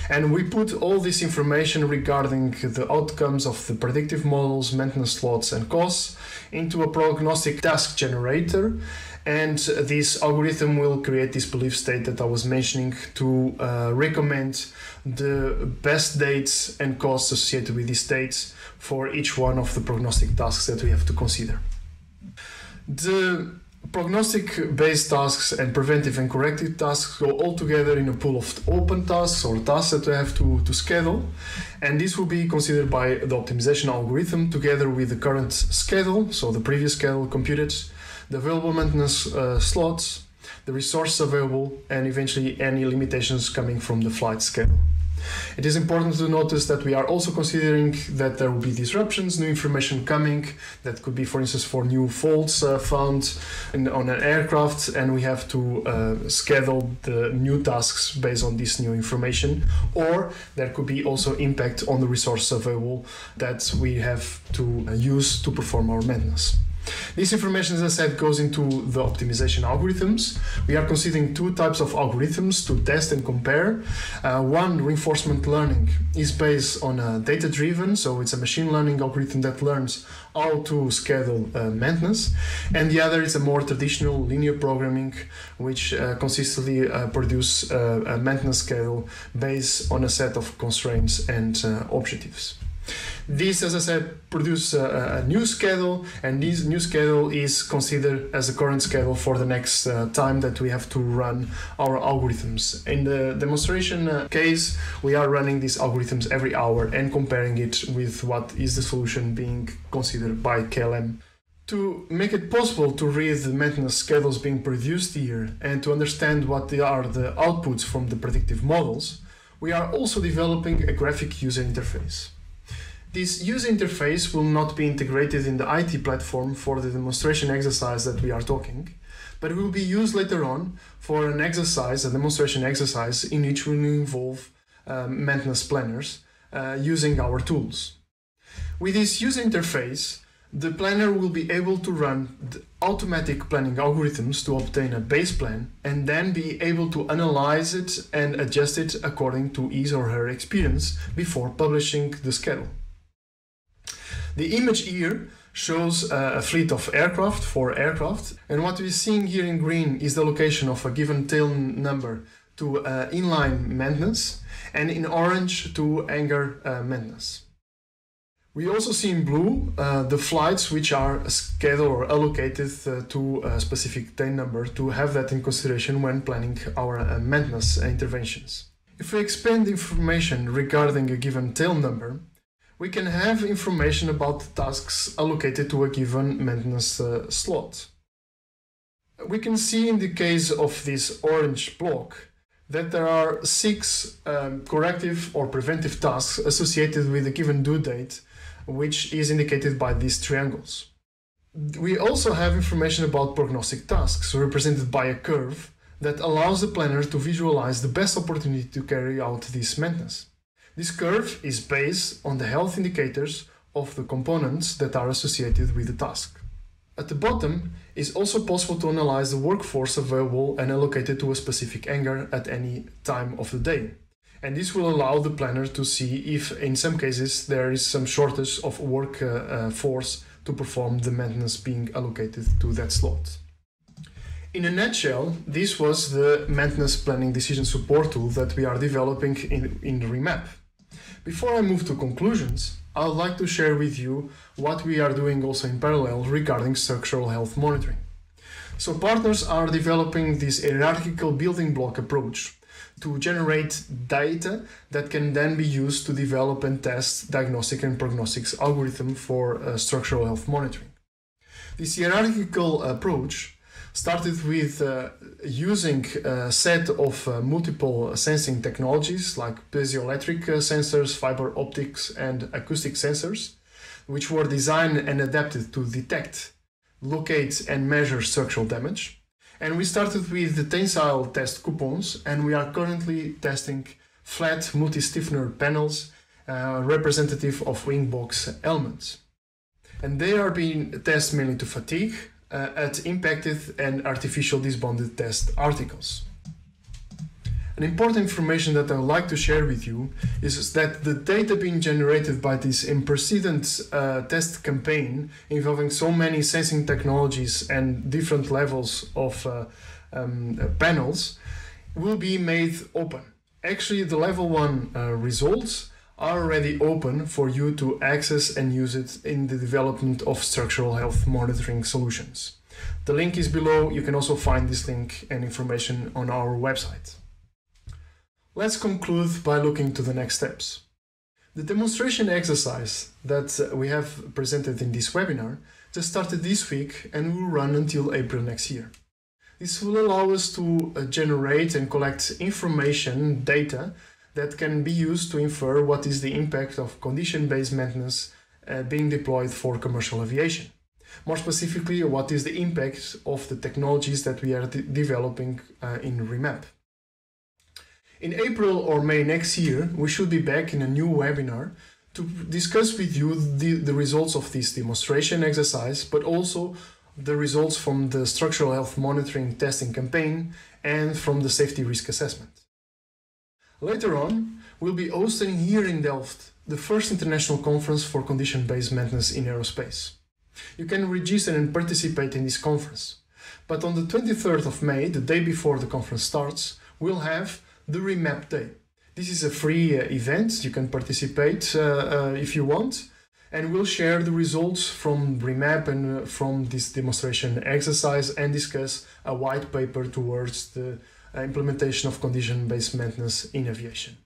And we put all this information regarding the outcomes of the predictive models, maintenance slots, and costs into a prognostic task generator. And this algorithm will create this belief state that I was mentioning to uh, recommend the best dates and costs associated with these dates for each one of the prognostic tasks that we have to consider. The prognostic based tasks and preventive and corrective tasks go all together in a pool of open tasks or tasks that we have to, to schedule. And this will be considered by the optimization algorithm together with the current schedule, so the previous schedule computed, the available maintenance uh, slots, the resources available, and eventually any limitations coming from the flight schedule. It is important to notice that we are also considering that there will be disruptions, new information coming, that could be, for instance, for new faults uh, found in, on an aircraft, and we have to uh, schedule the new tasks based on this new information, or there could be also impact on the resources available that we have to uh, use to perform our maintenance. This information, as I said, goes into the optimization algorithms. We are considering two types of algorithms to test and compare. Uh, one, reinforcement learning, is based on a data driven, so it's a machine learning algorithm that learns how to schedule uh, maintenance. And the other is a more traditional linear programming, which uh, consistently uh, produce uh, a maintenance schedule based on a set of constraints and uh, objectives. This, as I said, produces a, a, new schedule, and this new schedule is considered as the current schedule for the next uh, time that we have to run our algorithms. In the demonstration uh, case, we are running these algorithms every hour and comparing it with what is the solution being considered by KLM. To make it possible to read the maintenance schedules being produced here and to understand what are the outputs from the predictive models, we are also developing a graphic user interface. This user interface will not be integrated in the IT platform for the demonstration exercise that we are talking, but it will be used later on for an exercise, a demonstration exercise in which we will involve um, maintenance planners uh, using our tools. With this user interface, the planner will be able to run automatic planning algorithms to obtain a base plan and then be able to analyze it and adjust it according to his or her experience before publishing the schedule. The image here shows uh, a fleet of aircraft, four aircraft, and what we're seeing here in green is the location of a given tail number to uh, inline maintenance, and in orange to hangar uh, maintenance. We also see in blue uh, the flights which are scheduled or allocated uh, to a specific tail number to have that in consideration when planning our uh, maintenance interventions. If we expand information regarding a given tail number, we can have information about the tasks allocated to a given maintenance uh, slot. We can see in the case of this orange block that there are six um, corrective or preventive tasks associated with a given due date, which is indicated by these triangles. We also have information about prognostic tasks, represented by a curve that allows the planner to visualize the best opportunity to carry out this maintenance. This curve is based on the health indicators of the components that are associated with the task. At the bottom, it's also possible to analyze the workforce available and allocated to a specific hangar at any time of the day. And this will allow the planner to see if, in some cases, there is some shortage of work uh, uh, force to perform the maintenance being allocated to that slot. In a nutshell, this was the maintenance planning decision support tool that we are developing in, in Remap. Before I move to conclusions, I would like to share with you what we are doing also in parallel regarding structural health monitoring. So partners are developing this hierarchical building block approach to generate data that can then be used to develop and test diagnostic and prognostics algorithm for uh, structural health monitoring. This hierarchical approach started with uh, using a set of uh, multiple sensing technologies like piezoelectric uh, sensors, fiber optics, and acoustic sensors, which were designed and adapted to detect, locate, and measure structural damage. And we started with the tensile test coupons, and we are currently testing flat multi-stiffener panels uh, representative of wing box elements. And they are being tested mainly to fatigue, uh, at impacted and artificial disbonded test articles. An important information that I would like to share with you is that the data being generated by this unprecedented uh, test campaign involving so many sensing technologies and different levels of uh, um, uh, panels will be made open. Actually, the level one uh, results are already open for you to access and use it in the development of structural health monitoring solutions. The link is below. You can also find this link and information on our website. Let's conclude by looking to the next steps. The demonstration exercise that we have presented in this webinar just started this week and will run until April next year. This will allow us to uh, generate and collect information, data that can be used to infer what is the impact of condition-based maintenance uh, being deployed for commercial aviation. More specifically, what is the impact of the technologies that we are de developing uh, in Remap. In April or May next year, we should be back in a new webinar to discuss with you the, the results of this demonstration exercise, but also the results from the structural health monitoring testing campaign and from the safety risk assessment. Later on, we'll be hosting here in Delft the first international conference for condition-based maintenance in aerospace. You can register and participate in this conference. But on the 23rd of May, the day before the conference starts, we'll have the Remap Day. This is a free uh, event. You can participate uh, uh, if you want. And we'll share the results from Remap and uh, from this demonstration exercise and discuss a white paper towards the Uh, implementation of condition-based maintenance in aviation.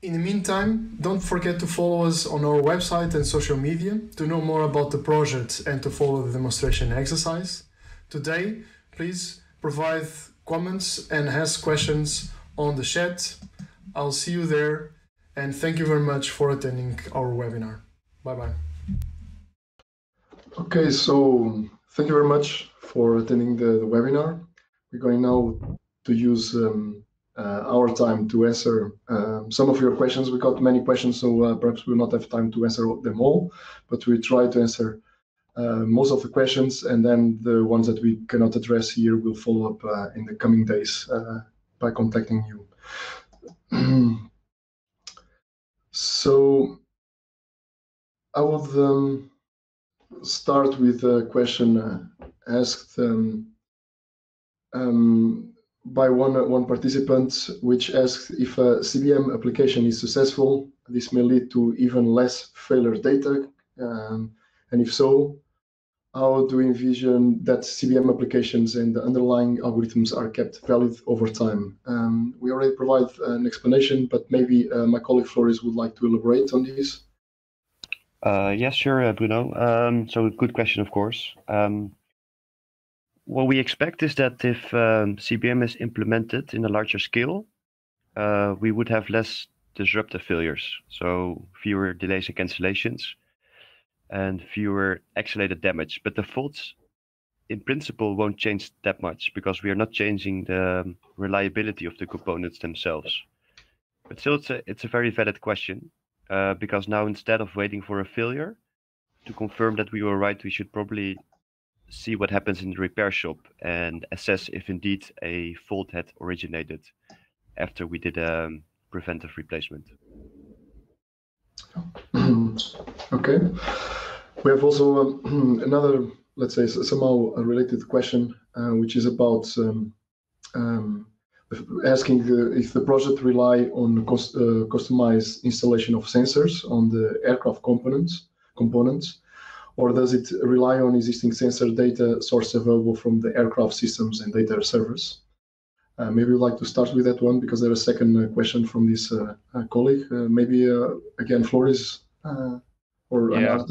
In the meantime, don't forget to follow us on our website and social media to know more about the project and to follow the demonstration exercise. Today, please provide comments and ask questions on the chat. I'll see you there and thank you very much for attending our webinar. Bye bye. Okay, so thank you very much for attending the, the webinar. We're going now to use um, uh, our time to answer um, some of your questions. We got many questions, so uh, perhaps we'll not have time to answer them all, but we try to answer uh, most of the questions, and then the ones that we cannot address here we'll follow up uh, in the coming days uh, by contacting you. so I would um, start with a question uh, asked um, um, by one one participant, which asks if a CBM application is successful, this may lead to even less failure data, um, and if so, how do we envision that CBM applications and the underlying algorithms are kept valid over time? Um, we already provide an explanation, but maybe uh, my colleague Floris would like to elaborate on this. Uh, yes, sure, Bruno. Um, so good question, of course. Um, what we expect is that if um, CBM is implemented in a larger scale, uh, we would have less disruptive failures, so fewer delays and cancellations, and fewer accelerated damage. But the faults, in principle, won't change that much because we are not changing the reliability of the components themselves. But still, it's a, it's a very valid question uh, because now instead of waiting for a failure to confirm that we were right, we should probably see what happens in the repair shop and assess if indeed a fault had originated after we did a um, preventive replacement. okay. We have also um, another, let's say, somehow related question, uh, which is about um, um, asking if the project rely on cost, uh, customized installation of sensors on the aircraft components components or does it rely on existing sensor data source available from the aircraft systems and data servers? Uh, maybe we'd like to start with that one because there's a second uh, question from this uh, uh colleague. Uh, maybe uh, again, Floris or yeah.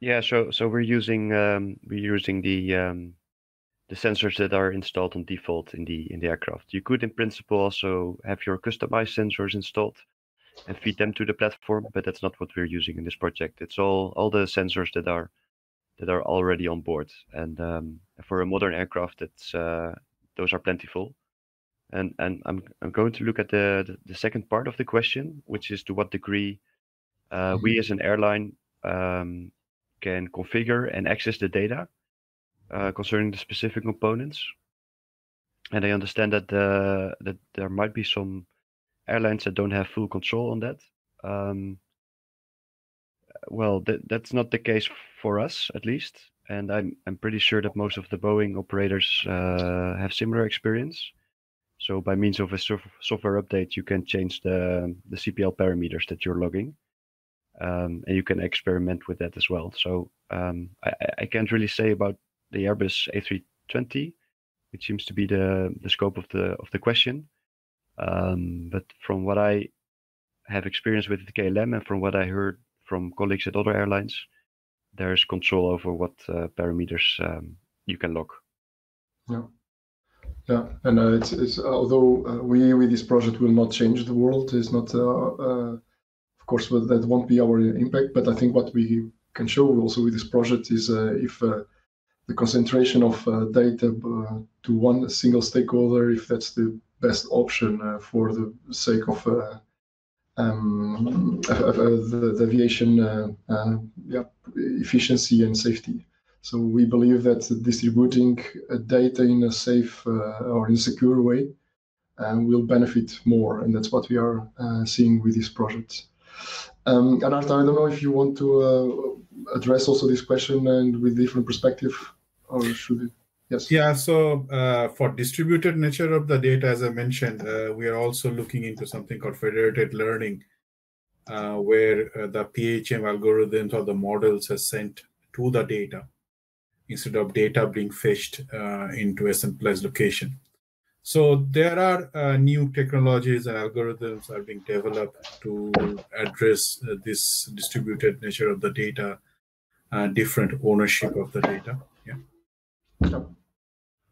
Yeah, so so we're using um, we're using the um, the sensors that are installed on default in the in the aircraft. You could, in principle, also have your customized sensors installed, and feed them to the platform, but that's not what we're using in this project. It's all all the sensors that are that are already on board, and um, for a modern aircraft, that's uh, those are plentiful. And and I'm I'm going to look at the the, the second part of the question, which is to what degree uh, mm-hmm. we as an airline um, can configure and access the data uh, concerning the specific components. And I understand that the, that there might be some airlines that don't have full control on that. Um, well, that that's not the case for us, at least, and I'm I'm pretty sure that most of the Boeing operators uh, have similar experience. So by means of a software update, you can change the the CPL parameters that you're logging, um, and you can experiment with that as well. So um, I, I can't really say about the Airbus A320, which seems to be the the scope of the of the question. Um, but from what I have experienced with KLM and from what I heard from colleagues at other airlines, there's control over what uh, parameters um, you can log. Yeah. Yeah, and uh, it's, it's although uh, we with this project will not change the world, it's not uh, uh of course that won't be our impact. But I think what we can show also with this project is uh, if the concentration of data to one single stakeholder, if that's the best option for the sake of um, the, the, aviation yeah, efficiency and safety. So we believe that distributing data in a safe uh, or in a secure way uh, will benefit more, and that's what we are uh, seeing with this project. Um, Anarta, I don't know if you want to address also this question and with different perspective, or should it? Yes. Yeah. So uh, for distributed nature of the data, as I mentioned, uh, we are also looking into something called federated learning, uh, where the PHM algorithms or the models are sent to the data instead of data being fetched uh, into a centralized location. So there are uh, new technologies and algorithms are being developed to address uh, this distributed nature of the data, uh, different ownership of the data. Yeah.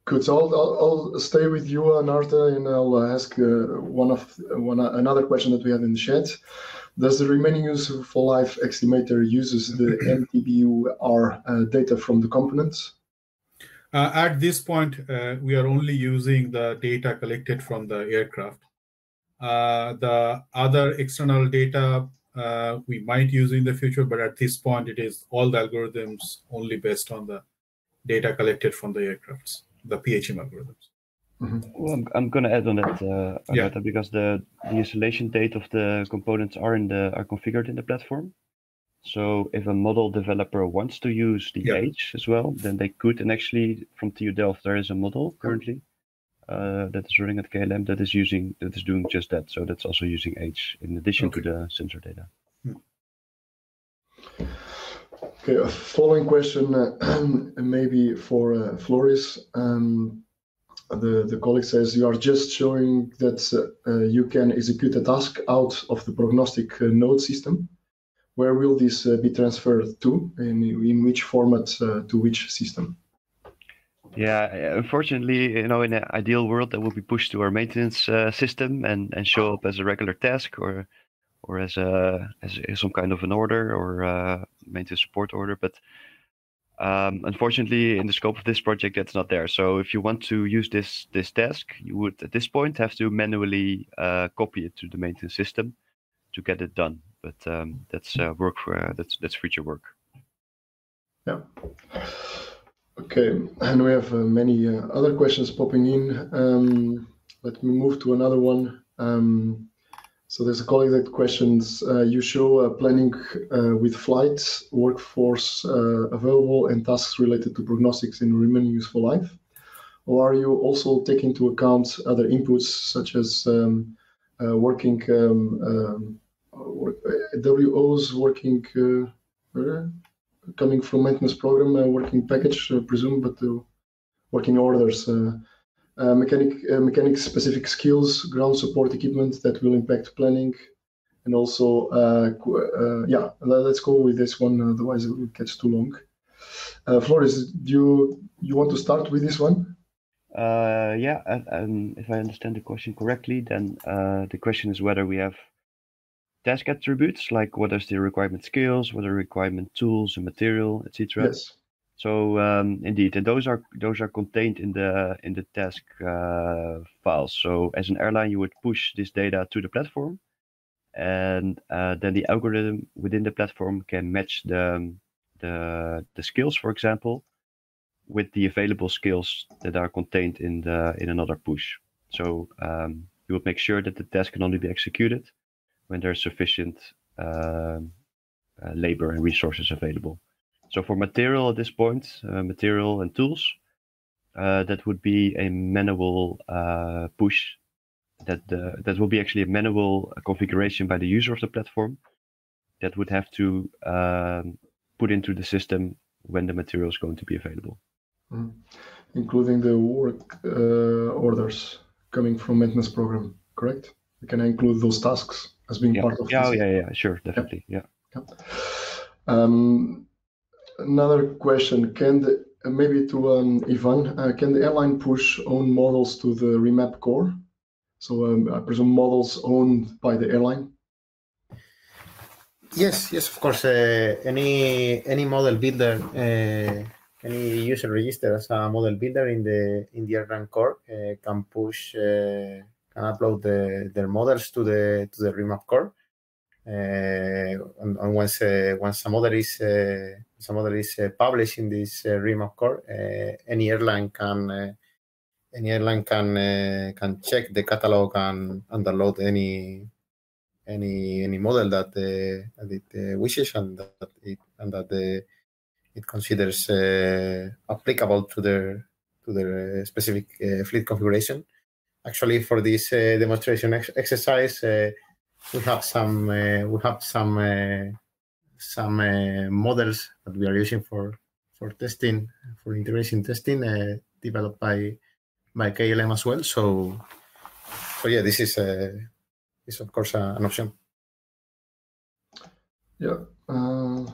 Good. So I'll, I'll, I'll stay with you, Anarta, and I'll ask uh, one of one another question that we have in the chat. Does the remaining useful life estimator uses the MTBUR uh, data from the components? Uh, at this point, uh, we are only using the data collected from the aircraft. Uh, the other external data uh, we might use in the future, but at this point, it is all the algorithms only based on the data collected from the aircrafts, the PHM algorithms. Mm-hmm. Well, I'm, I'm going to add on that, uh, yeah. because the, the installation date of the components are in the are configured in the platform. So if a model developer wants to use the yeah. age as well, then they could. And actually, from TU Delft, there is a model currently uh, that is running at KLM that is using that is doing just that. So that's also using age in addition okay. to the sensor data. Okay, a following question, uh, maybe for uh, Floris. Um, the, colleague says you are just showing that uh, you can execute a task out of the prognostic uh, node system. Where will this uh, be transferred to? In, in which format uh, to which system? Yeah, unfortunately, you know, in an ideal world, that will be pushed to our maintenance uh, system and, and show up as a regular task or or as a as, as some kind of an order or maintenance support order. But um, unfortunately, in the scope of this project, that's not there. So if you want to use this this task, you would at this point have to manually uh, copy it to the maintenance system to get it done. But um, that's uh, work for uh, that's that's future work. Yeah. Okay, and we have uh, many uh, other questions popping in. Um, let me move to another one. Um, so there's a colleague that questions, uh, you show uh, planning uh, with flights, workforce uh, available and tasks related to prognostics in remaining useful life. Or are you also taking into account other inputs such as um, uh, working um, um, work, uh, WOs working coming from maintenance program, working package, I presume, but working orders mechanic uh, mechanic specific skills, ground support equipment that will impact planning, and also uh, uh yeah, let's go with this one. Otherwise, it gets too long. Uh, Floris, do you you want to start with this one? Uh, yeah, um, if I understand the question correctly, then the question is whether we have task attributes like what is the requirement skills, what are requirement tools and material, etc. Yes. So um, indeed, and those are those are contained in the in the task uh, files. So as an airline, you would push this data to the platform, and uh, then the algorithm within the platform can match the the the skills, for example, with the available skills that are contained in the in another push. So um, you would make sure that the task can only be executed when there's sufficient uh, uh labor and resources available. So for material at this point, uh, material and tools, uh, that would be a manual uh, push. That uh, that will be actually a manual configuration by the user of the platform. That would have to um, put into the system when the material is going to be available. Mm. Including the work uh, orders coming from maintenance program, correct? Can I include those tasks as being yeah. part of? Yeah, yeah, yeah, sure, definitely, yeah. yeah. Um, another question: Can the maybe to um, Ivan, uh, can the airline push own models to the Remap core? So um, I presume models owned by the airline. Yes, yes, of course. Uh, any any model builder, uh, any user register as a model builder in the in the airline core uh, can push can upload the, their models to the to the Remap core. Eh, and, and once eh, once a model is eh, some model is published in this Remap core, any airline can any airline can uh, can check the catalog and, and download any any any model that, uh, that it uh, wishes and that it and that the, it considers applicable to their to their specific fleet configuration. Actually, for this demonstration ex exercise, we have some we have some some models that we are using for for testing for integration testing developed by by KLM as well. So, so yeah, this is a, is of course a, an option. Yeah. Uh,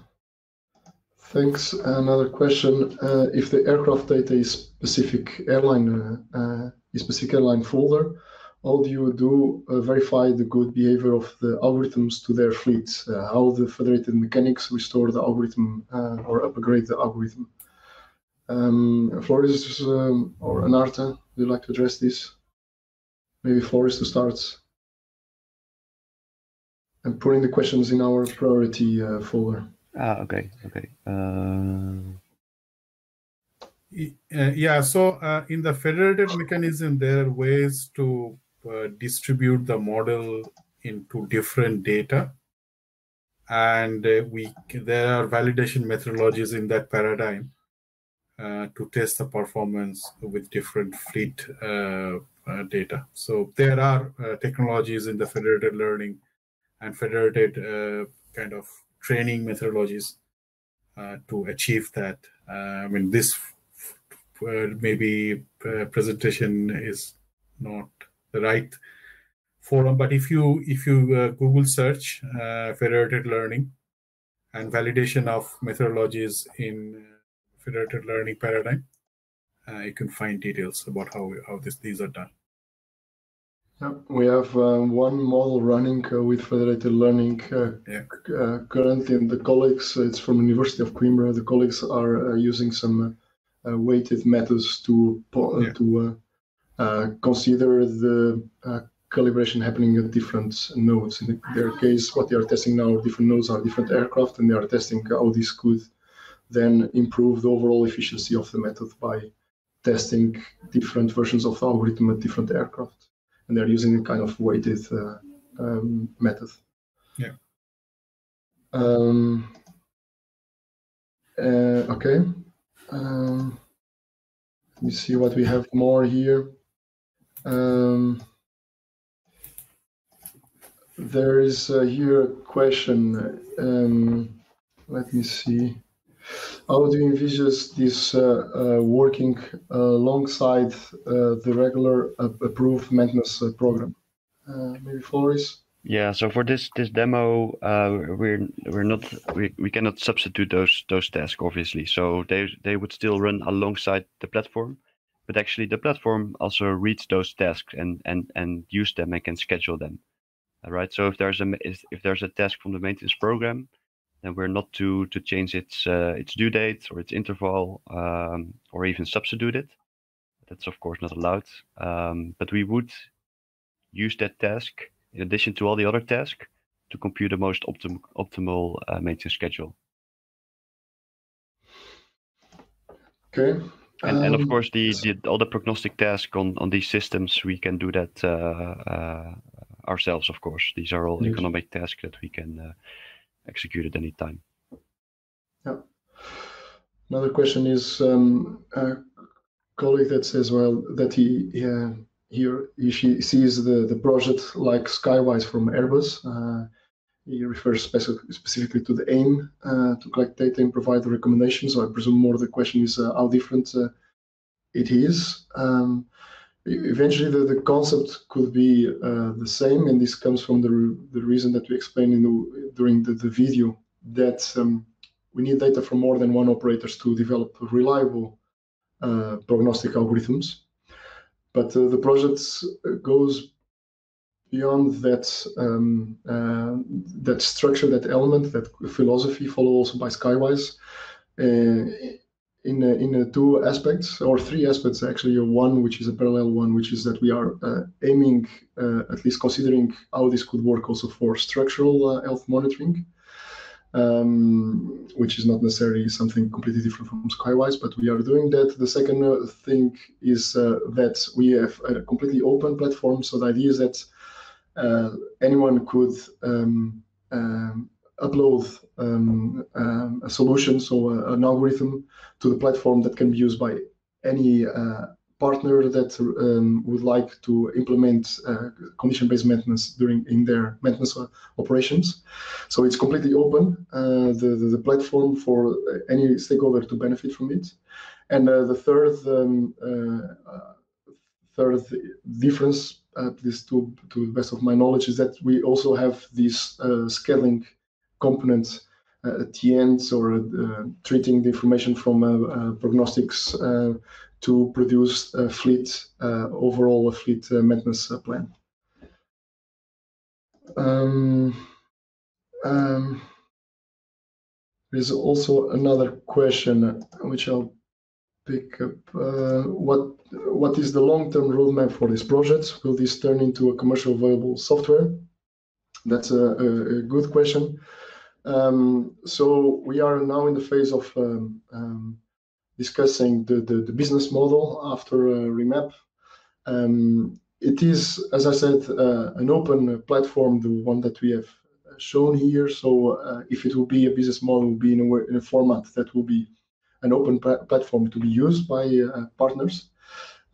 thanks. Another question: uh, If the aircraft data is specific airline, uh, uh specific airline folder, how do you do uh, verify the good behavior of the algorithms to their fleets? Uh, how the federated mechanics restore the algorithm or upgrade the algorithm? Um, Floris um, or Anarta, would you like to address this? Maybe Floris to start. I'm putting the questions in our priority uh, folder. Ah, okay, okay. Uh... Yeah, so uh, in the federated mechanism, there are ways to uh, distribute the model into different data. And uh, we there are validation methodologies in that paradigm uh, to test the performance with different fleet uh, uh, data. So there are technologies in the federated learning and federated kind of training methodologies to achieve that. I mean, this maybe presentation is not the right forum but if you if you uh, google search uh, federated learning and validation of methodologies in federated learning paradigm, uh, you can find details about how how this, these are done. Yeah, we have uh, one model running uh, with federated learning uh, yeah. Uh, currently, and the colleagues, it's from University of Coimbra. The colleagues are uh, using some weighted methods to yeah. to consider the calibration happening at different nodes. In their case, what they are testing now, different nodes are different aircraft, and they are testing how this could then improve the overall efficiency of the method by testing different versions of the algorithm at different aircraft. And they're using a kind of weighted uh, um, method. Yeah. Um, uh, okay. Um, let me see what we have more here. Um, there is uh, here a question. Um, let me see. How do you envisage this uh, uh, working uh, alongside the regular approved maintenance program? maybe Floris? Yeah, so for this this demo, uh, we're we're not we, we cannot substitute those those tasks obviously. So they they would still run alongside the platform, but actually the platform also reads those tasks and and and use them and can schedule them. All right. So if there's a if there's a task from the maintenance program, then we're not to to change its uh, its due date or its interval um, or even substitute it. That's of course not allowed. Um, but we would use that task in addition to all the other tasks to compute the most optim optimal uh, maintenance schedule. Okay. And, um, and of um, course, the, the all the prognostic tasks on, on these systems, we can do that uh, uh, ourselves. Of course, these are all yes. economic tasks that we can uh, execute at any time. Yeah. Another question is um, a colleague that says, well, that he uh, here he sees the, the project like Skywise from Airbus. Uh, he refers speci- specifically to the aim uh, to collect data and provide the recommendations. So I presume more the question is uh, how different uh, it is. Um, eventually the, the concept could be uh, the same and this comes from the, the reason that we explained in the, during the, the video that um, we need data from more than one operators to develop reliable prognostic algorithms. But the project goes beyond that um, uh, that structure, that element, that philosophy followed also by Skywise uh, in uh, in two aspects or three aspects actually. One which is a parallel one, which is that we are aiming at least considering how this could work also for structural health monitoring. Um, which is not necessarily something completely different from Skywise, but we are doing that. The second uh, thing is uh, that we have a completely open platform. So the idea is that uh, anyone could um, um, upload um, um, a solution, so a, an algorithm to the platform that can be used by any uh, partner that um, would like to implement uh, condition-based maintenance during in their maintenance operations. So it's completely open, uh, the, the, the platform for any stakeholder to benefit from it. And uh, the third um, uh, third difference at least to, to the best of my knowledge, is that we also have these uh, scaling components uh, at the end or uh, treating the information from prognostics to produce a fleet, overall a fleet maintenance plan. Um, um, there's also another question which I'll pick up. what what is the long-term roadmap for this project? Will this turn into a commercial viable software? That's a, good question. Um, so we are now in the phase of um, um, discussing the, business model after uh, Remap. It is, as I said, uh, an open platform, the one that we have shown here. So uh, if it will be a business model, will be in a format that will be an open platform to be used by uh, partners.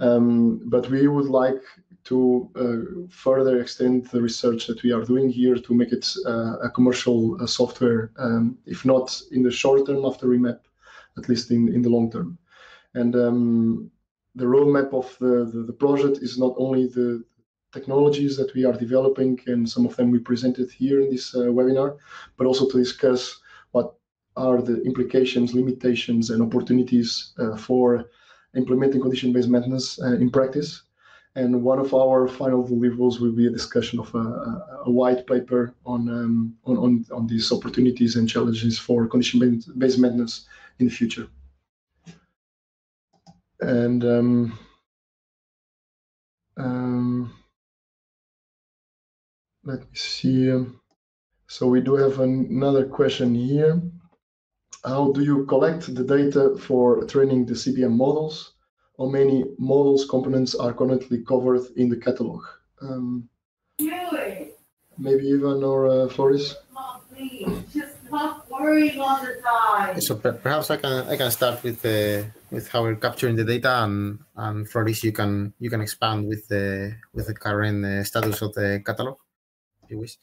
Um, but we would like to uh, further extend the research that we are doing here to make it uh, a commercial uh, software, um, if not in the short term after remap, at least in, in the long term. And um, the roadmap of the, the, the, project is not only the technologies that we are developing, and some of them we presented here in this uh, webinar, but also to discuss are the implications, limitations, and opportunities uh, for implementing condition-based maintenance uh, in practice. And one of our final deliverables will be a discussion of a, a white paper on, um, on, on, on these opportunities and challenges for condition-based maintenance in the future. And um, um, let me see. So we do have another question here how do you collect the data for training the CBM models? How many models components are currently covered in the catalog? Um? Maybe Ivan or uh, Floris? Just stop worrying all the time. So perhaps I can I can start with uh, with how we're capturing the data, and and Floris, you can you can expand with the with the current uh, status of the catalog, if you wish.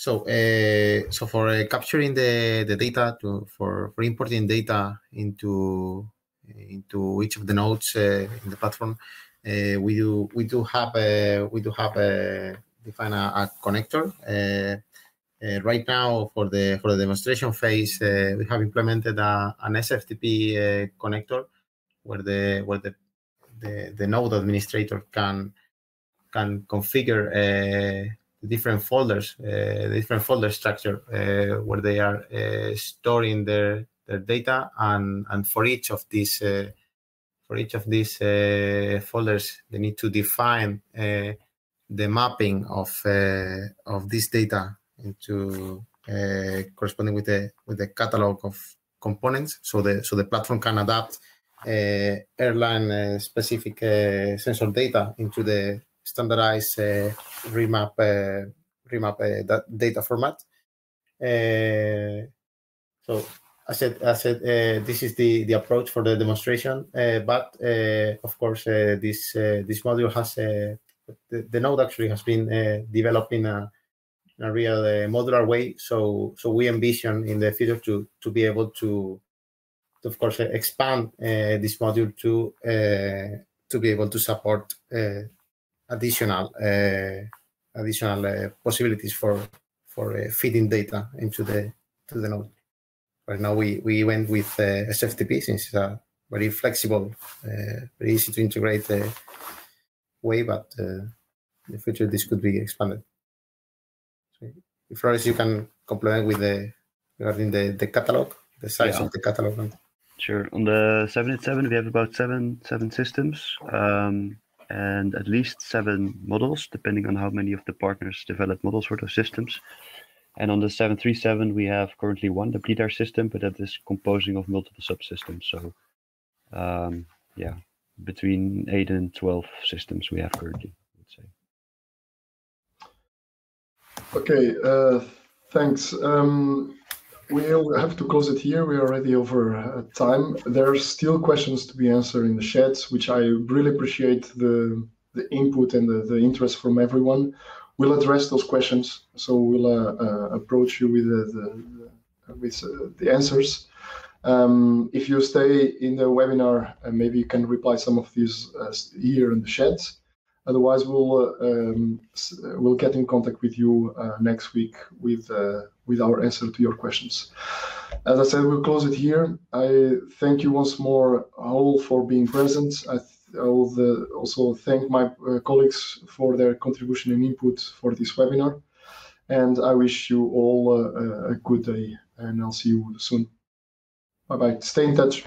So, uh, so for uh, capturing the, the data to for, for importing data into into each of the nodes uh, in the platform, we do we do have a, we do have a, define a, a connector. Right now, for the for the demonstration phase, we have implemented a, an SFTP connector where the where the, the the node administrator can can configure the different folders, uh, the different folder structure uh, where they are uh, storing their their data, and and for each of these for each of these folders, they need to define the mapping of of this data into corresponding with the with the catalog of components. So the so the platform can adapt uh, airline uh, specific uh, sensor data into the standardized uh, remap uh, remap uh, data format. so I said, I said this is the, the approach for the demonstration, but of course this this module has the, the node actually has been developed in a in a real uh, modular way. So so we envision in the future to to be able to, to of course uh, expand uh, this module to to be able to support additional uh, additional uh, possibilities for for uh, feeding data into the to the node. Right now, we we went with SFTP since it's a very flexible, uh, very easy to integrate the way, but in the future this could be expanded. So if Floris, you can complement with the regarding the, the catalog, the size yeah. of the catalog. Sure. On the 787, we have about seven seven systems um, and at least seven models, depending on how many of the partners develop models for those systems. And on the 737, we have currently one, the bleed air system, but that is composing of multiple subsystems. So, um, yeah, between 8 and 12 systems we have currently, I would say. Okay, uh, thanks. Um, we'll have to close it here. We are already over uh, time. There are still questions to be answered in the chat, which I really appreciate the the input and the, the interest from everyone. We'll address those questions. So we'll uh, uh, approach you with the, the with uh, the answers. Um, if you stay in the webinar, uh, maybe you can reply some of these uh, here in the chat. Otherwise, we'll um, we'll get in contact with you next week with with our answer to your questions. As I said, we'll close it here. I thank you once more all for being present. I, I will also thank my uh, colleagues for their contribution and input for this webinar. And I wish you all uh, a good day and I'll see you soon. Bye bye. Stay in touch.